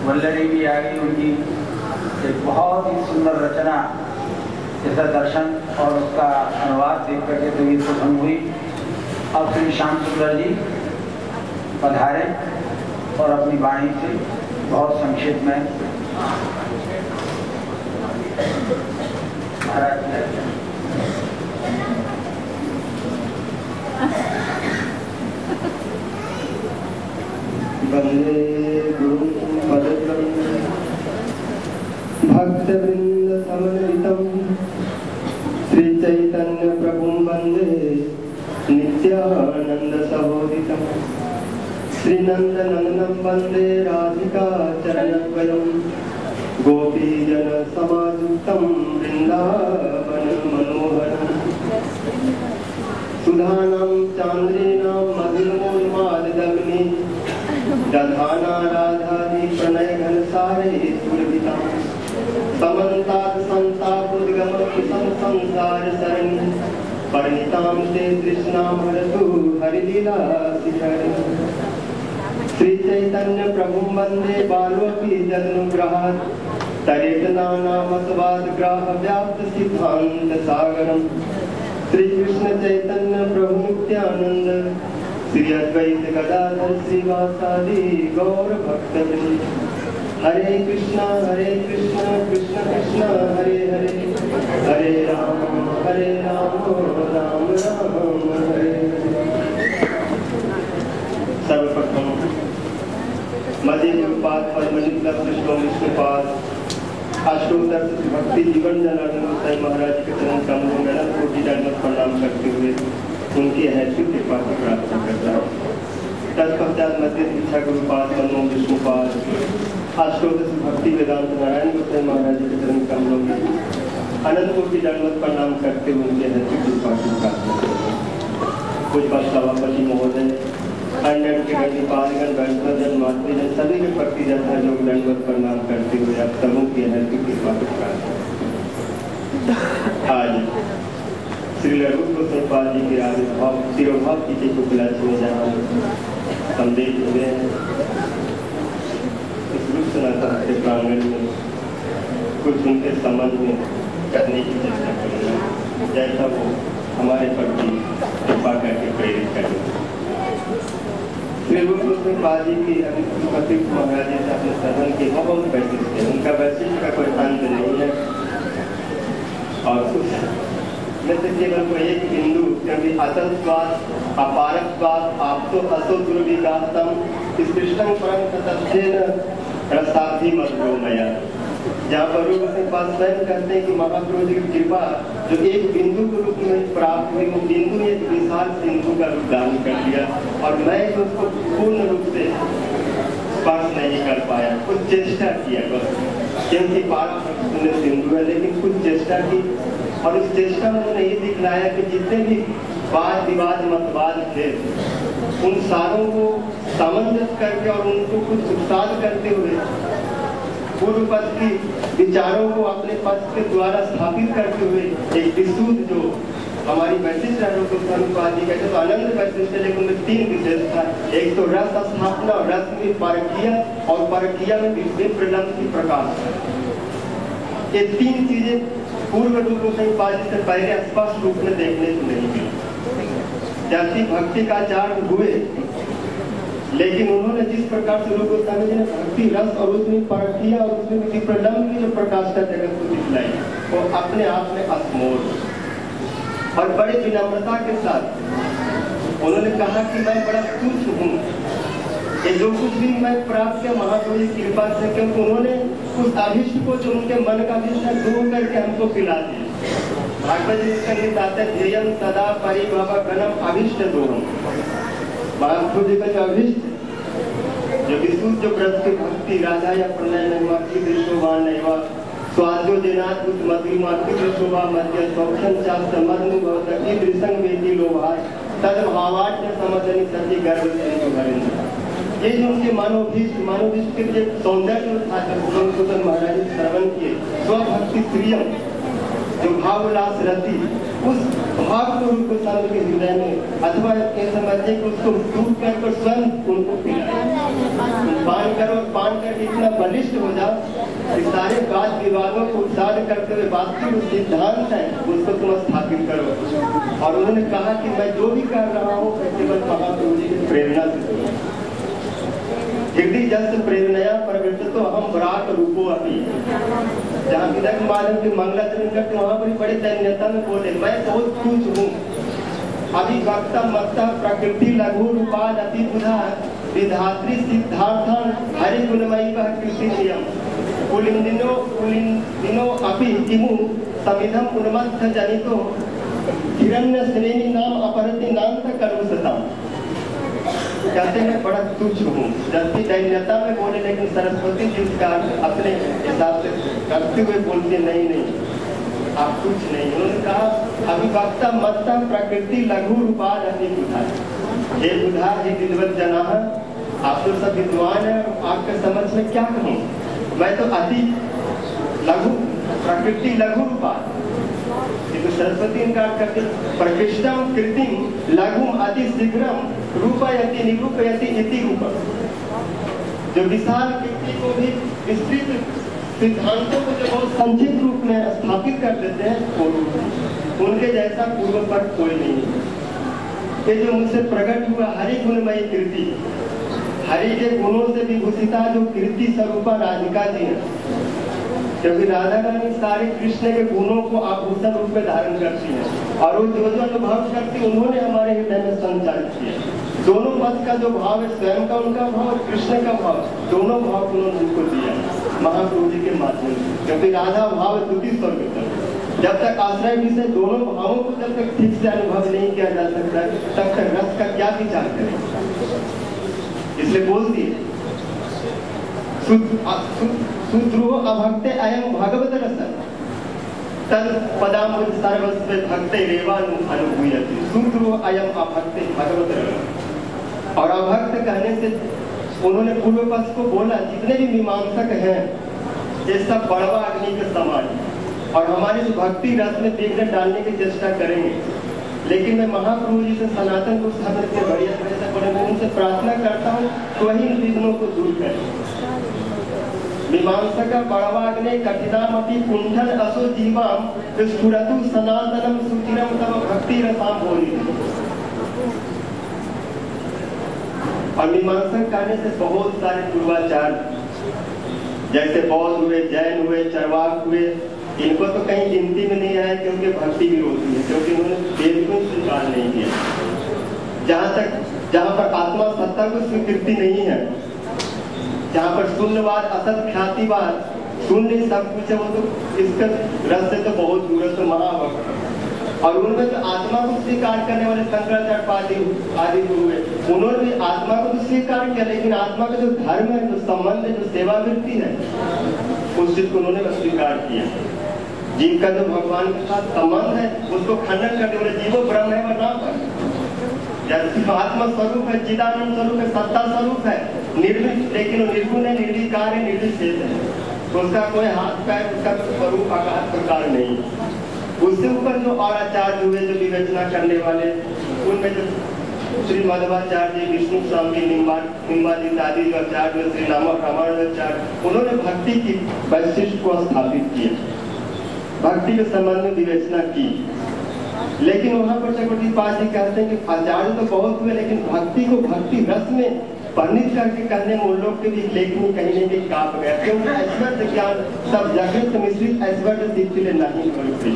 वल्लरी भी आ गई, उनकी एक बहुत ही सुंदर रचना, जैसा दर्शन और उसका अनुवाद देख करके तो ये प्रसन्न हुई। अब श्री श्याम सुंदर जी पधारे और अपनी वाणी से बहुत संक्षिप्त में। वंदे गुरुं पदत्रं भक्तवृन्दसमन्वितं श्रीचैतन्यप्रभुं नित्यानन्दसहोदितं श्रीनन्दनन्दनं वंदे राधिका चरणद्वयं गोपीजनसमायुक्तं वृन्दावनमनोहरम्। सुधानां चान्द्रीणां मधुरमोन्मादग्नि दधाना राधादि प्रणय घनसारे सुरभिता समन्तात् संतापोद्गमकुशं संसार सरणी परिणितां ते तृष्णां हरतु हरिलीला शिखरि श्रीचैतन्य प्रभुं वंदे बालोऽपि जन्मग्रहात् तरेतनानामस्वाद् ग्राहव्याप्त सिद्धान्त सागरम् श्री कृष्ण चैतन्य प्रभु नित्यानंद श्री अद्वैत गदाधर श्रीवासादि गौर भक्त हरे कृष्णा हरे कृष्णा, कृष्ण कृष्णा, हरे हरे। हरे राम हरे राम राम राम, हरे सर्वप्रथम मध्य गुरुपाद पद्मनिप्लव कृष्ण विष्णुपाद अष्टोत्तर भक्ति, जीवन जनार्दन गोसाई महाराज के चरण कमलों में कोटि दंडवत प्रणाम करते हुए उनकी हैसियत कृपा की प्रार्थना करता हूँ। तत्पश्चात मध्य दीक्षा गुरुपाद मनो विष्णुपाद अष्टोदश भक्ति वेदांत नारायण गोसाई महाराज के चरण कमलों में अनंत कोटि दंडवत प्रणाम करते हुए उनके हैसियत कृपा की प्रार्थना कुछ सभापति महोदय अन्य के गणिपालगण गणपतन मातृजन सभी के प्रति जथा जो दंडवत प्रणाम करते हुए आप सबों की अनंत कृपा की आज श्री लघु गोस्वामी जी के आविर्भाव तिरुभाव की के उपलक्ष्य में जहाँ देख हुए इस रूप सनातन के प्रांगण में कुछ उनके संबंध में करने की चेष्टा करूँगा। जैसा वो हमारे प्रति कृपा करके प्रेरित करेंगे श्री गुरु गोस्वामी जी की अनुपति महाराज जी से अपने सदन के बहुत वैशिष्ट है। उनका वैशिष्ट का कोई अंत नहीं है। और उस से केवल कोई एक बिंदु क्योंकि असल स्वाद अपारक स्वाद आप तो असो दुर्विगातम स्पृष्टम परम तत्न रसाधि मधुरोमया। जहाँ पर रूप अपने पास स्वयं कहते हैं कि महाप्रभु जी की कृपा, जो एक बिंदु के रूप में प्राप्त हुई, वो बिंदु ने एक विशाल सिंधु का रूप दान कर दिया, और मैं तो उसको पूर्ण रूप से स्पर्श नहीं कर पाया, कुछ चेष्टा किया बस। क्योंकि पारा सिंधु है, लेकिन कुछ चेष्टा की और उस चेष्टा में उन्होंने ये दिखलाया कि जितने भी वाद विवाद, मतवाद थे, उन सारों को सामंजस्य करके और उनको कुछ सुसाद करते हुए पूर्व पद की विचारों को अपने पद के द्वारा स्थापित करते हुए एक विशुद्ध जो हमारी वैशिष्ट अनुपाधि कहते तो अनंत वैशिष्ट है, लेकिन उनमें तीन विशेषता एक तो रस स्थापना और रस में परकिया और परकिया में विप्रलम्ब की प्रकाश ये तीन चीज़ें पूर्व में पाजी से पहले स्पष्ट रूप में देखने को नहीं मिली जैसी भक्ति का आचार्य हुए, लेकिन उन्होंने जिस प्रकार से रूप गोस्वामी जी ने भक्ति रस और उसमें परखिया और उसमें विप्रलम्ब की जो प्रकाशता जगत को दिखलाई, वो अपने आप में असमोल और बड़े विनम्रता के साथ उन्होंने कहा कि मैं बड़ा तुच्छ हूँ। ये जो कुछ भी मैं प्राप्त किया, महाप्रभु की कृपा से क्योंकि उन्होंने उस अभिष्ट को जो उनके मन का अभिष्ट है, दूर करके हमको पिला दिया। भागवत जी ध्येयम सदा अभिष्ट जी का जो अभिष्ट जो विशुद्ध जो व्रत की भक्ति या नहीं की नहीं हुआ शोभा मध्य भवत की से ये उनके मानवभीष्ट मानवभीष्ट के जो सौंदर्य जब महाराज श्रवण किए। स्वभक्ति प्रियम जो भाव उल्लास रति उस भाव को उनको सामने के हृदय में, अथवा ये समझिए कि उसको डूब कर कर स्वयं उनको पान करो, पान करके इतना बलिष्ठ हो जाओ कि सारे वाद विवादों को उत्साह करते हुए वास्तविक सिद्धांत है, उसको तुम स्थापित करो। और उन्होंने कहा कि मैं जो भी कर रहा हूँ केवल महाप्रभु जी की प्रेरणा से हृदय जस प्रेरणया प्रवृत्त तो हम विराट रूपो अभी जहाँ विदक मालूम की मंगलाचरण करते वहाँ पर बड़े दैन्यता में बोले, मैं बहुत खुश हूँ। अभी वक्ता मक्ता प्रकृति, लघु रूपाद अति बुधा, विधात्री सिद्धार्थन हरि, गुणमयी कृषि नियम। कुलिंदिनो कुलिंदिनो अपि किमु समिधम उन्मत्थ जनितो। हिरण्य श्रेणी नाम अपरति नाम करुषतम कहते हैं, बड़ा तुच्छ हूँ। जबकि दैन्यता में बोले, लेकिन सरस्वती जी का अपने हिसाब से करते हुए बोलते, नहीं नहीं, आप कुछ नहीं उन्होंने कहा अभिवक्ता मत्ता, प्रकृति, लघु रूपाद अति बुधा हे बुधा हे विद्वत जना, आप तो सब विद्वान है, आपके समझ में क्या कहूँ? मैं तो अति लघु, प्रकृति लघु किंतु सरस्वती प्रकृष्टम कृतिम लघुम अति शीघ्रम रूपयति, निरूपयति इति रूप। जो विशाल कृति को भी विस्तृत सिद्धांतों को जो बहुत संक्षिप्त रूप में स्थापित कर देते हैं, वो रूप उनके जैसा पूर्व पर कोई नहीं है। ये जो मुझसे प्रकट हुआ हरि गुणमयी कृति, हरि के गुणों से विभूषिता जो कृति स्वरूपा राधिका जी है क्योंकि राधा रानी सारे कृष्ण के गुणों को आभूषण रूप में धारण करती है, और वो जो जो अनुभव करती उन्होंने हमारे हृदय में संचालित किया दोनों मत का जो भाव है, स्वयं का उनका भाव और कृष्ण का भाव, दोनों भाव उन्होंने उनको दिया महाप्रभु जी के माध्यम से। क्योंकि राधा भाव द्वितीय स्वर्ग तक जब तक आश्रय विषय दोनों भावों को जब तक ठीक से अनुभव नहीं किया जा सकता तब तक रस का क्या विचार करें? इसलिए बोलती है पदामुद सर्वस्व भक्ते रेवानु अनुभूयति। अयम भागवत और अभक्त कहने से उन्होंने पूर्व पक्ष को बोला, जितने भी मीमांसक हैं, ये सब बड़वा अग्नि के समान और हमारे इस भक्ति रस में विघ्न डालने की चेष्टा करेंगे। लेकिन मैं महाप्रभु जी से सनातन को साधन के बढ़िया बढ़िया उनसे प्रार्थना करता हूँ तो वही इन विघ्नों को दूर करें। मीमांसक बड़वाग्ने कठिनामपि कुंठन असो जीवाम स्फुरतु सनातनम सुचिरम तम भक्ति रसाम बोली। और मीमांसक कहने से बहुत सारे पूर्वाचार्य जैसे बौद्ध हुए, जैन हुए, चरवाक हुए, इनको तो कहीं गिनती में नहीं आया क्योंकि भक्ति विरोधी है क्योंकि उन्होंने वेद को स्वीकार नहीं किया। जहाँ तक, जहाँ पर आत्मा सत्ता को स्वीकृति नहीं है जहाँ पर शून्यवाद, असत, ख्यातिवाद, शून्य सब कुछ है, वो तो इसका रस से तो बहुत दूर है तो महाभक्त और उनमें जो आत्मा को स्वीकार करने वाले शंकराचार्य आदि आदि गुरु है, उन्होंने भी आत्मा को तो स्वीकार किया, लेकिन आत्मा का जो धर्म है, जो संबंध है, जो सेवा वृत्ति है, उस चीज़ को उन्होंने स्वीकार किया। जिनका जो भगवान के साथ संबंध है, उसको खंडन करने वाले जीवो ब्रह्म है वह नाम है। आत्मा स्वरूप है, चिदानंद स्वरूप है, सत्ता स्वरूप है निर्मित लेकिन निर्गुण है निर्विकार है निर्विशेष है। उसका कोई हाथ, पैर, उसका स्वरूप आकार प्रकार नहीं। उससे ऊपर जो और आचार्य हुए, जो विवेचना करने वाले, उनमें जो श्री माधवाचार्य विष्णु स्वामी निम्बादित आदि जो आचार्य श्री नामक रामानुजाचार्य उन्होंने भक्ति की वैशिष्ट को स्थापित किया। भक्ति के संबंध में विवेचना की। लेकिन वहाँ पर चक्रवर्ती पास जी कहते हैं कि आचार्य तो बहुत हुए, लेकिन भक्ति को भक्ति रस में वर्णित करके कहने में उन लोग के भी लेखनी कहीं ना कहीं काप गया। क्योंकि ऐश्वर्य ज्ञान सब जगत मिश्रित ऐश्वर्य दीप्ति नहीं होती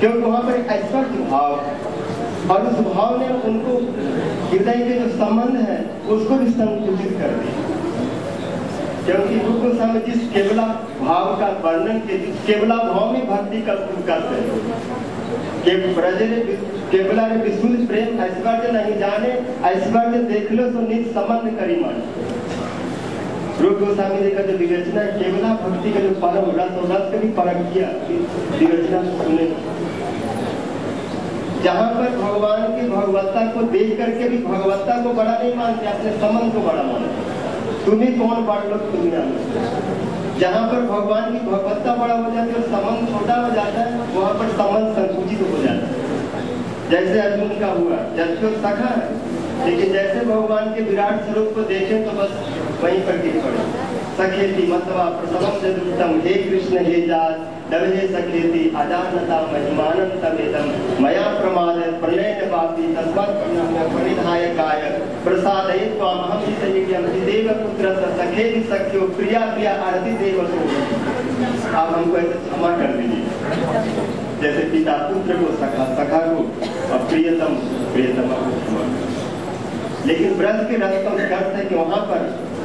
क्योंकि वहाँ पर ऐश्वर्य भाव, और उस भाव ने उनको हृदय के जो संबंध है, उसको भी संकुचित कर दिया। क्योंकि रूप गोस्वामी जिस केवला भाव का वर्णन के, केवला भाव में भक्ति का करते हैं। के ब्रजरे केवला रे विशुद्ध प्रेम ऐश्वर्य नहीं जाने, ऐश्वर्य देख लो तो निज संबंध करी मान। रूप गोस्वामी जी का जो विवेचना केवला भक्ति का जो परम रस और रस का भी परम किया, विवेचना सुने। जहाँ पर भगवान की भगवत्ता को देख करके भी भगवत्ता को बड़ा नहीं मानते, अपने संबंध को बड़ा मानते। तुम ही कौन बड़ लोग दुनिया में? जहाँ पर भगवान की भगवत्ता बड़ा हो जाती है और संबंध छोटा हो जाता है, वहाँ पर संबंध संकुचित हो जाता है। जैसे अर्जुन का हुआ तो सखा। है लेकिन जैसे भगवान के विराट स्वरूप को देखें तो बस वहीं पर गिर पड़े। सखेती, मतवा प्रसवम चतुर्थम हे कृष्ण, हे जात दवे सखेती, अजानता महिमानं तमेदम मया प्रमाद प्रलय वापी तस्मात् प्रणम्य परिधाय काय प्रसादये त्वाम हम हि देव पुत्र सखेति सख्यो, प्रिया प्रिया, आरती देवसो आप हमको ऐसे क्षमा कर दीजिए। जैसे पिता पुत्र को सखा सखा को, और प्रियतम, प्रियतमा लेकिन व्रत के रस का उत्कर्ष है कि वहाँ पर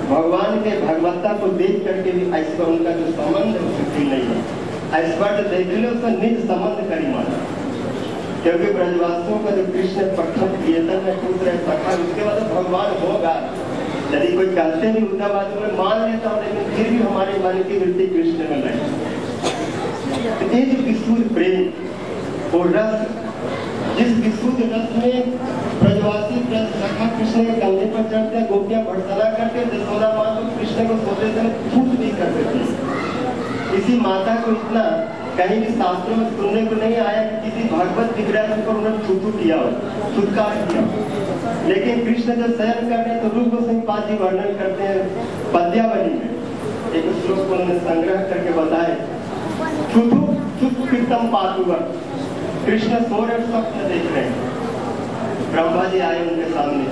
भगवान के भगवत्ता को देख करके भी ऐश्वर्य उनका जो संबंध है उससे नहीं है। ऐश्वर्य देख लो, उसका निज संबंध करी माना क्योंकि ब्रजवासियों का जो कृष्ण प्रथम प्रियतम में पुत्र है सखा उसके बाद तो भगवान होगा। यदि कोई कहते नहीं उनका बात मैं, मान लेता हूँ, लेकिन फिर भी हमारे मन की वृत्ति कृष्ण में नहीं। तो ये जो विशुद्ध प्रेम और रस जिस विशुद्ध रस में ब्रजवासी ब्रज सखा कृष्ण के कंधे पर चढ़ते गोपियाँ भड़सला करके जसोदा माँ को कृष्ण को सोते समय छूट भी करते थे इसी माता को इतना कहीं भी शास्त्रों में सुनने को नहीं आया कि किसी भगवत विग्रह के उन्होंने छुटू किया हो, छुटकार किया लेकिन कृष्ण जब शयन कर रहे तो रूप गोस्वामी पाद जी वर्णन करते हैं पद्यावली में। एक श्लोक को उन्होंने संग्रह करके बताए छुटू, छुट कीर्तम पातुआ कृष्ण सो रहे स्वप्न देख रहे हैं। ब्रह्मा जी आए उनके सामने,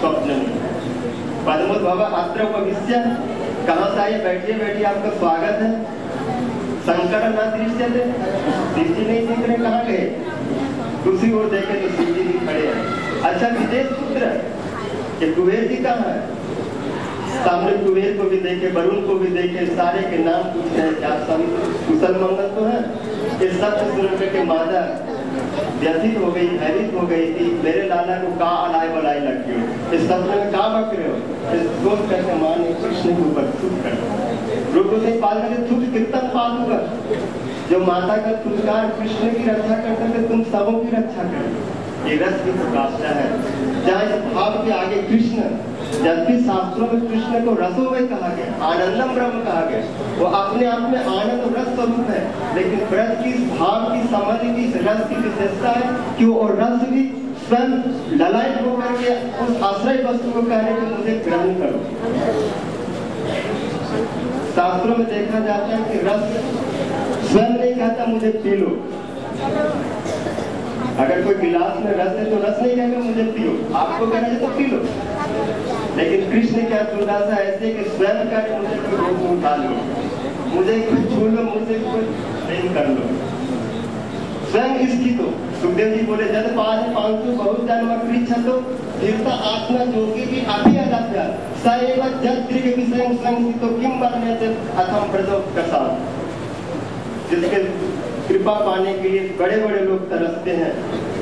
स्वप्न में। पद्मोद बाबा अत्र भविष्य कहाँ से आइए बैठिए बैठिए, आपका स्वागत है। संकट न दृश्य थे। जी नहीं दिख रहे, कहाँ गए? दूसरी ओर देखे तो शिव जी भी खड़े हैं। अच्छा विदेश पुत्र, ये कुबेर जी कहाँ है? सामने कुबेर को भी देखे, वरुण को भी देखे, सारे के नाम पूछते हैं, क्या सभी कुशल मंगल तो है? ये सब सुन करके माता व्यथित हो गई, भयभीत हो गई कि मेरे लाला को का अलाय बलाई लग गई। इस सपने में का बक रहे हो इस सोच करके माँ ने कृष्ण के ऊपर थूक कर रूप से पाल करके थूक कीर्तन पालूँगा जो माता का तुलकार कृष्ण की रक्षा करते थे तुम सबों की रक्षा कर ये रस की प्रकाशा है। जहाँ इस भाव के आगे कृष्ण जबकि शास्त्रों में कृष्ण को रसो में कहा गया, आनंदम ब्रह्म कहा गया। वो अपने आप में आनंद रस स्वरूप है, लेकिन ब्रज की भाव की समझ की, रस की विशेषता है कि वो रस भी स्वयं ललायत होकर के उस आश्रय वस्तु को कहने के मुझे ग्रहण करो। शास्त्रों में देखा जाता है कि रस स्वयं नहीं कहता, मुझे पी लो अगर कोई गिलास में रस है तो रस नहीं कहेगा, मुझे पियो। आपको कहना है तो पी लो लेकिन कृष्ण क्या दुर्दासा ऐसे कि स्वयं का मुझे कोई उठा लो। मुझे कुछ छू लो, मुझे कुछ प्रेम कर लो। स्वयं इसकी तो सुखदेव जी बोले जब पाँच पाँच सौ बहुत जन्म कृष्ण तो तीर्थ आत्मा जोगी भी अभी अदाप्या सएव जल त्रिक विषय स्वयं तो किम बनने से अथम प्रजो प्रसाद जिसके कृपा पाने के लिए बड़े बड़े लोग तरसते हैं।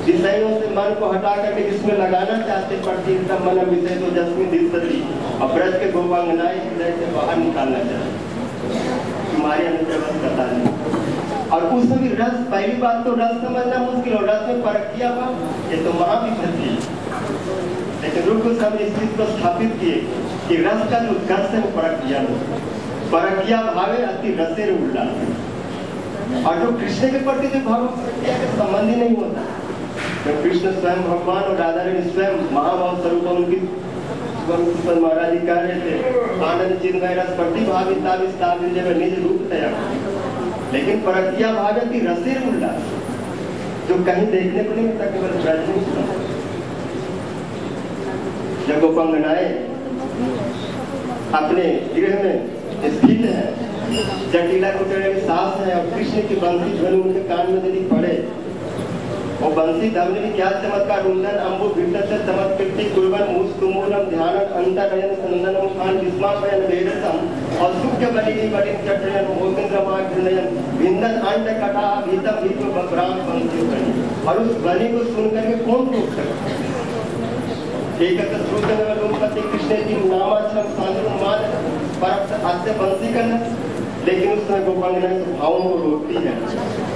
विषयों से मन को हटा करके जिसमें लगाना चाहते पड़ती मन विषय तो जसमी दिशती और ब्रज के गोपांगनाएँ हृदय से बाहर निकालना चाहते तुम्हारे अनुप्रवत कथा नहीं और उसमें भी रस, पहली बात तो रस समझना मुश्किल और रस में परख किया हुआ, ये तो वहाँ भी भरती लेकिन रूप को सब इस चीज़ को स्थापित किए कि रस का जो उत्कर्ष है वो परख किया परख किया भावे अति रसे उल्ला और जो कृष्ण के प्रति जो भाव संबंध ही नहीं होता। तो कृष्ण स्वयं भगवान और राधा रानी स्वयं महाभाव स्वरूप उनकी महाराज जी कह रहे थे, आनंद रस विस्तार निज रूप लेकिन जो कहीं देखने को नहीं मिलता, केवल में जब गोपंगनाए अपने गृह में स्थित है, जटिला कुटरे में सांस है और कृष्ण की बंसी ध्वनि उनके कान में यदि पड़े वो बंसी धमनी क्या चमत्कार? रुंदन अंबु विटत चमत्कृति कुर्बन, मूस तुमूलम ध्यान अंतरयन संदनम खान विस्मापयन वेदसम असुख्य बलि बलि चटयन मोकेंद्र माग्रयन विंदन अंड, कटा, भीतम बकराम बंसी बनी। और उस बलि को सुनकर के कौन रोक सकता एक श्रोतन रूपति कृष्ण जी नामाचरम सांद्रम मान पर अस्य बंसी करना। लेकिन उसमें गोपांगना भावों को रोकती है।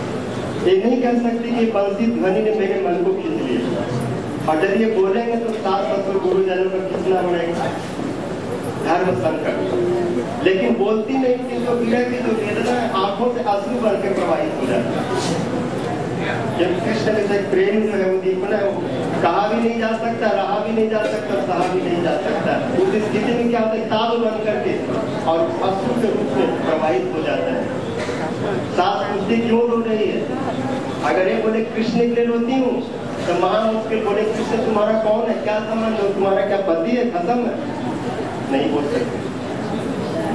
ये नहीं कह सकती कि बंसी ध्वनि ने मेरे मन को खींच लिया। और जब ये बोलेंगे तो सास ससुर गुरुजनों को खींचना पड़ेगा। धर्म संकट। लेकिन बोलती नहीं थी, जो विरह की जो वेदना है, आँखों से आँसू बन के प्रवाहित हो जाता जब कृष्ण के साथ प्रेम जो है वो दीपना है कहा भी नहीं जा सकता, रहा भी नहीं जा सकता, सहा भी नहीं जा सकता। उस स्थिति में क्या होता है? ताल बन करके और अश्रु के रूप में प्रवाहित हो जाता है। सास पूछती क्यों रो रही है? अगर ये बोले कृष्ण के रोती हूँ तो महा मुश्किल बोले कृष्ण, तुम्हारा कौन है? क्या संबंध है? तुम्हारा क्या पति है? खत्म है। नहीं बोल सकते।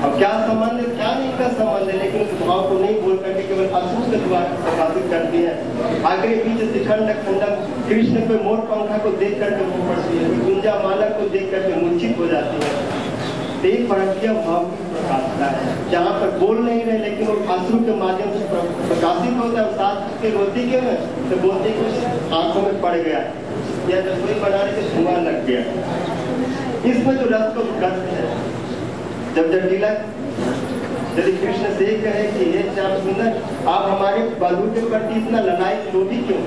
अब क्या संबंध है? क्या नहीं का संबंध है? लेकिन उस भाव को नहीं बोल करके केवल असूर के द्वारा प्रकाशित करती है। आगे बीच शिखंड खंडम कृष्ण पे मोर पंखा को देख करके मुँह पड़ती है। गुंजा माला को देख करके मूर्छित हो जाती है। तेज परकिया भाव की प्रकाशता है। जहाँ पर बोल नहीं रहे, लेकिन वो अश्रु के माध्यम से प्रकाशित होता है साथ के रोती क्यों है तो बोलते कुछ आँखों में पड़ गया। या रसोई बना रहे धुआँ लग गया। इसमें जो रस को कष्ट है, जब जटिला यदि कृष्ण से कहे कि, हे श्याम सुंदर, आप हमारे बलू के प्रति इतना लड़ाई लोभी क्यों?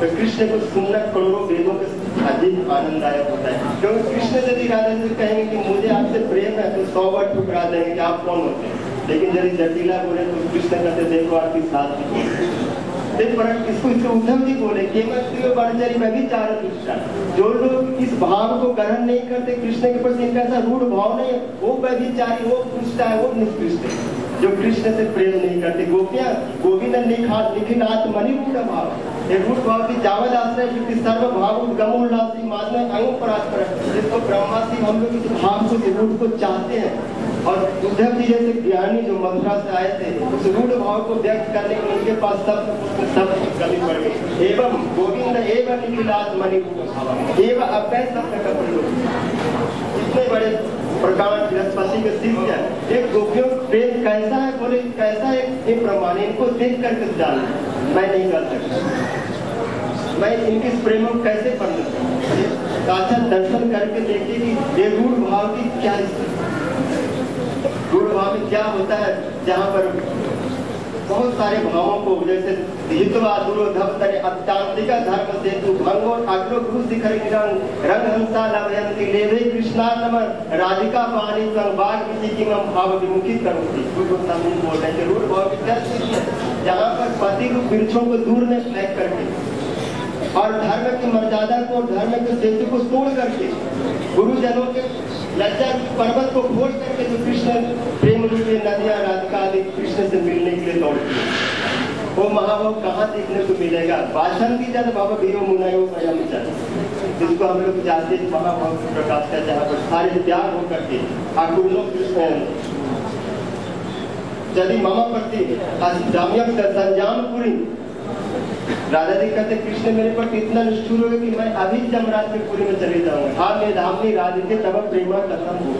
तो कृष्ण को सुनना करोड़ों वेदों के अधिक आनंददायक होता है। क्योंकि कृष्ण यदि राधा से कहेंगे कि मुझे आपसे प्रेम है तो सौ बार ठुकरा देंगे कि आप कौन होते हैं? लेकिन यदि जटिला बोले तो कृष्ण कहते, देखो आपकी साथ इसको इसको उद्धव जी बोले भी चार जो लोग इस भाव को ग्रहण नहीं करते, कृष्ण के प्रति इनका ऐसा रूढ़ भाव नहीं है। वो व्यभिचारी वो दुष्टा है, वो निष्कृष्ट है। जो कृष्ण से प्रेम नहीं करते, गोपियाँ, गोविंद लिखा लिखिनाथ मणि रूढ़ भाव। ये रूढ़ भाव की जावद आश्रय वृत्ति सर्व भाव गम उल्लासी मानव अंग परात्पर जिसको ब्रह्मा जी हम लोग भाव को, इस को चाहते हैं। और उद्धव जी जैसे ज्ञानी जो मथुरा से आए थे, उस रूढ़ भाव को व्यक्त करने के उनके पास सब सब कमी पड़ गई। एवं गोविंद, एवं निखिलास मणि एवं अव्यय शब्द का प्रयोग इतने बड़े प्रकांड बृहस्पति के शिष्य एक गोपियों का कैसा है बोले, कैसा एक ये प्रमाण इनको देख करके जान मैं नहीं कर सकता। मैं इनके प्रेम को कैसे पढ़ सकता अच्छा दर्शन करके देखिए कि ये रूढ़ भाव की क्या रूढ़ भाव में क्या होता है? जहाँ पर बहुत सारे भावों को, जैसे हितवा दुरोधव तरे अत्यांतिका धर्म से तु भंगो अग्रो गुरु शिखर रंग रंग हंसा लभयंती लेवे कृष्णा नमन राधिका पानी संग बाग किसी की मम भाव विमुखी करूँगी गुरु गोस्वामी बोल रहे भाव की क्या जहाँ पर पति रूप वृक्षों को दूर में फेंक करके और धर्म की मर्यादा को धर्म के सेतु को तोड़ करके गुरुजनों के लज्जा पर्वत को खोज करके जो कृष्ण प्रेम रूपी नदियाँ राधिका आदि कृष्ण से मिलने के लिए दौड़ती हैं। वो महाभाव कहाँ देखने को मिलेगा? भाषण की जब बाबा भीरो मुनायो स्वयं चल जिसको हम लोग जाते हैं महाभाव के प्रकाश का जहाँ पर सारे त्याग होकर के आकुलों कृष्ण यदि ममा प्रति जाम्यक संजाम पूरी राधा जी कहते, कृष्ण, मेरे पर इतना निष्ठुर हो कि मैं अभी जमराज के पुरी में चले जाऊँगा। हाँ मैं धामनी राधिके तब प्रेमा कथम हो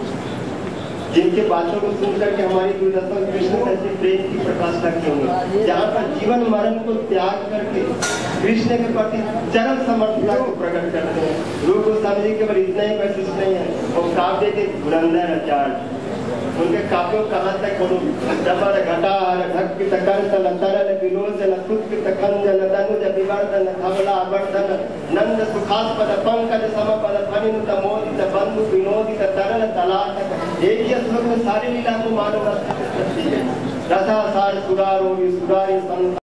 जिनके बातों को सुनकर के हमारी दुर्दशा कृष्ण ऐसे प्रेम की प्रकाशता की होगी। जहाँ पर जीवन मरण को त्याग करके कृष्ण के प्रति चरम समर्थता को प्रकट करते हैं। रूप गोस्वामी केवल इतना ही महसूस नहीं है। और काव्य के धुरंधर आचार्य। उनके काव्यों कहाँ तक बोलूँ डबर घटा ढक की तकंत न तरल विरोध न खुद की तकंज न दनुज विवर्धन धवला वर्धन नंद सुखास्पद पंकज समपद फनित मोदित बंधु विनोदित तरल तलाटक एक ही श्लोक में सारी लीला को मानो रसा सार सुरारो सुरारी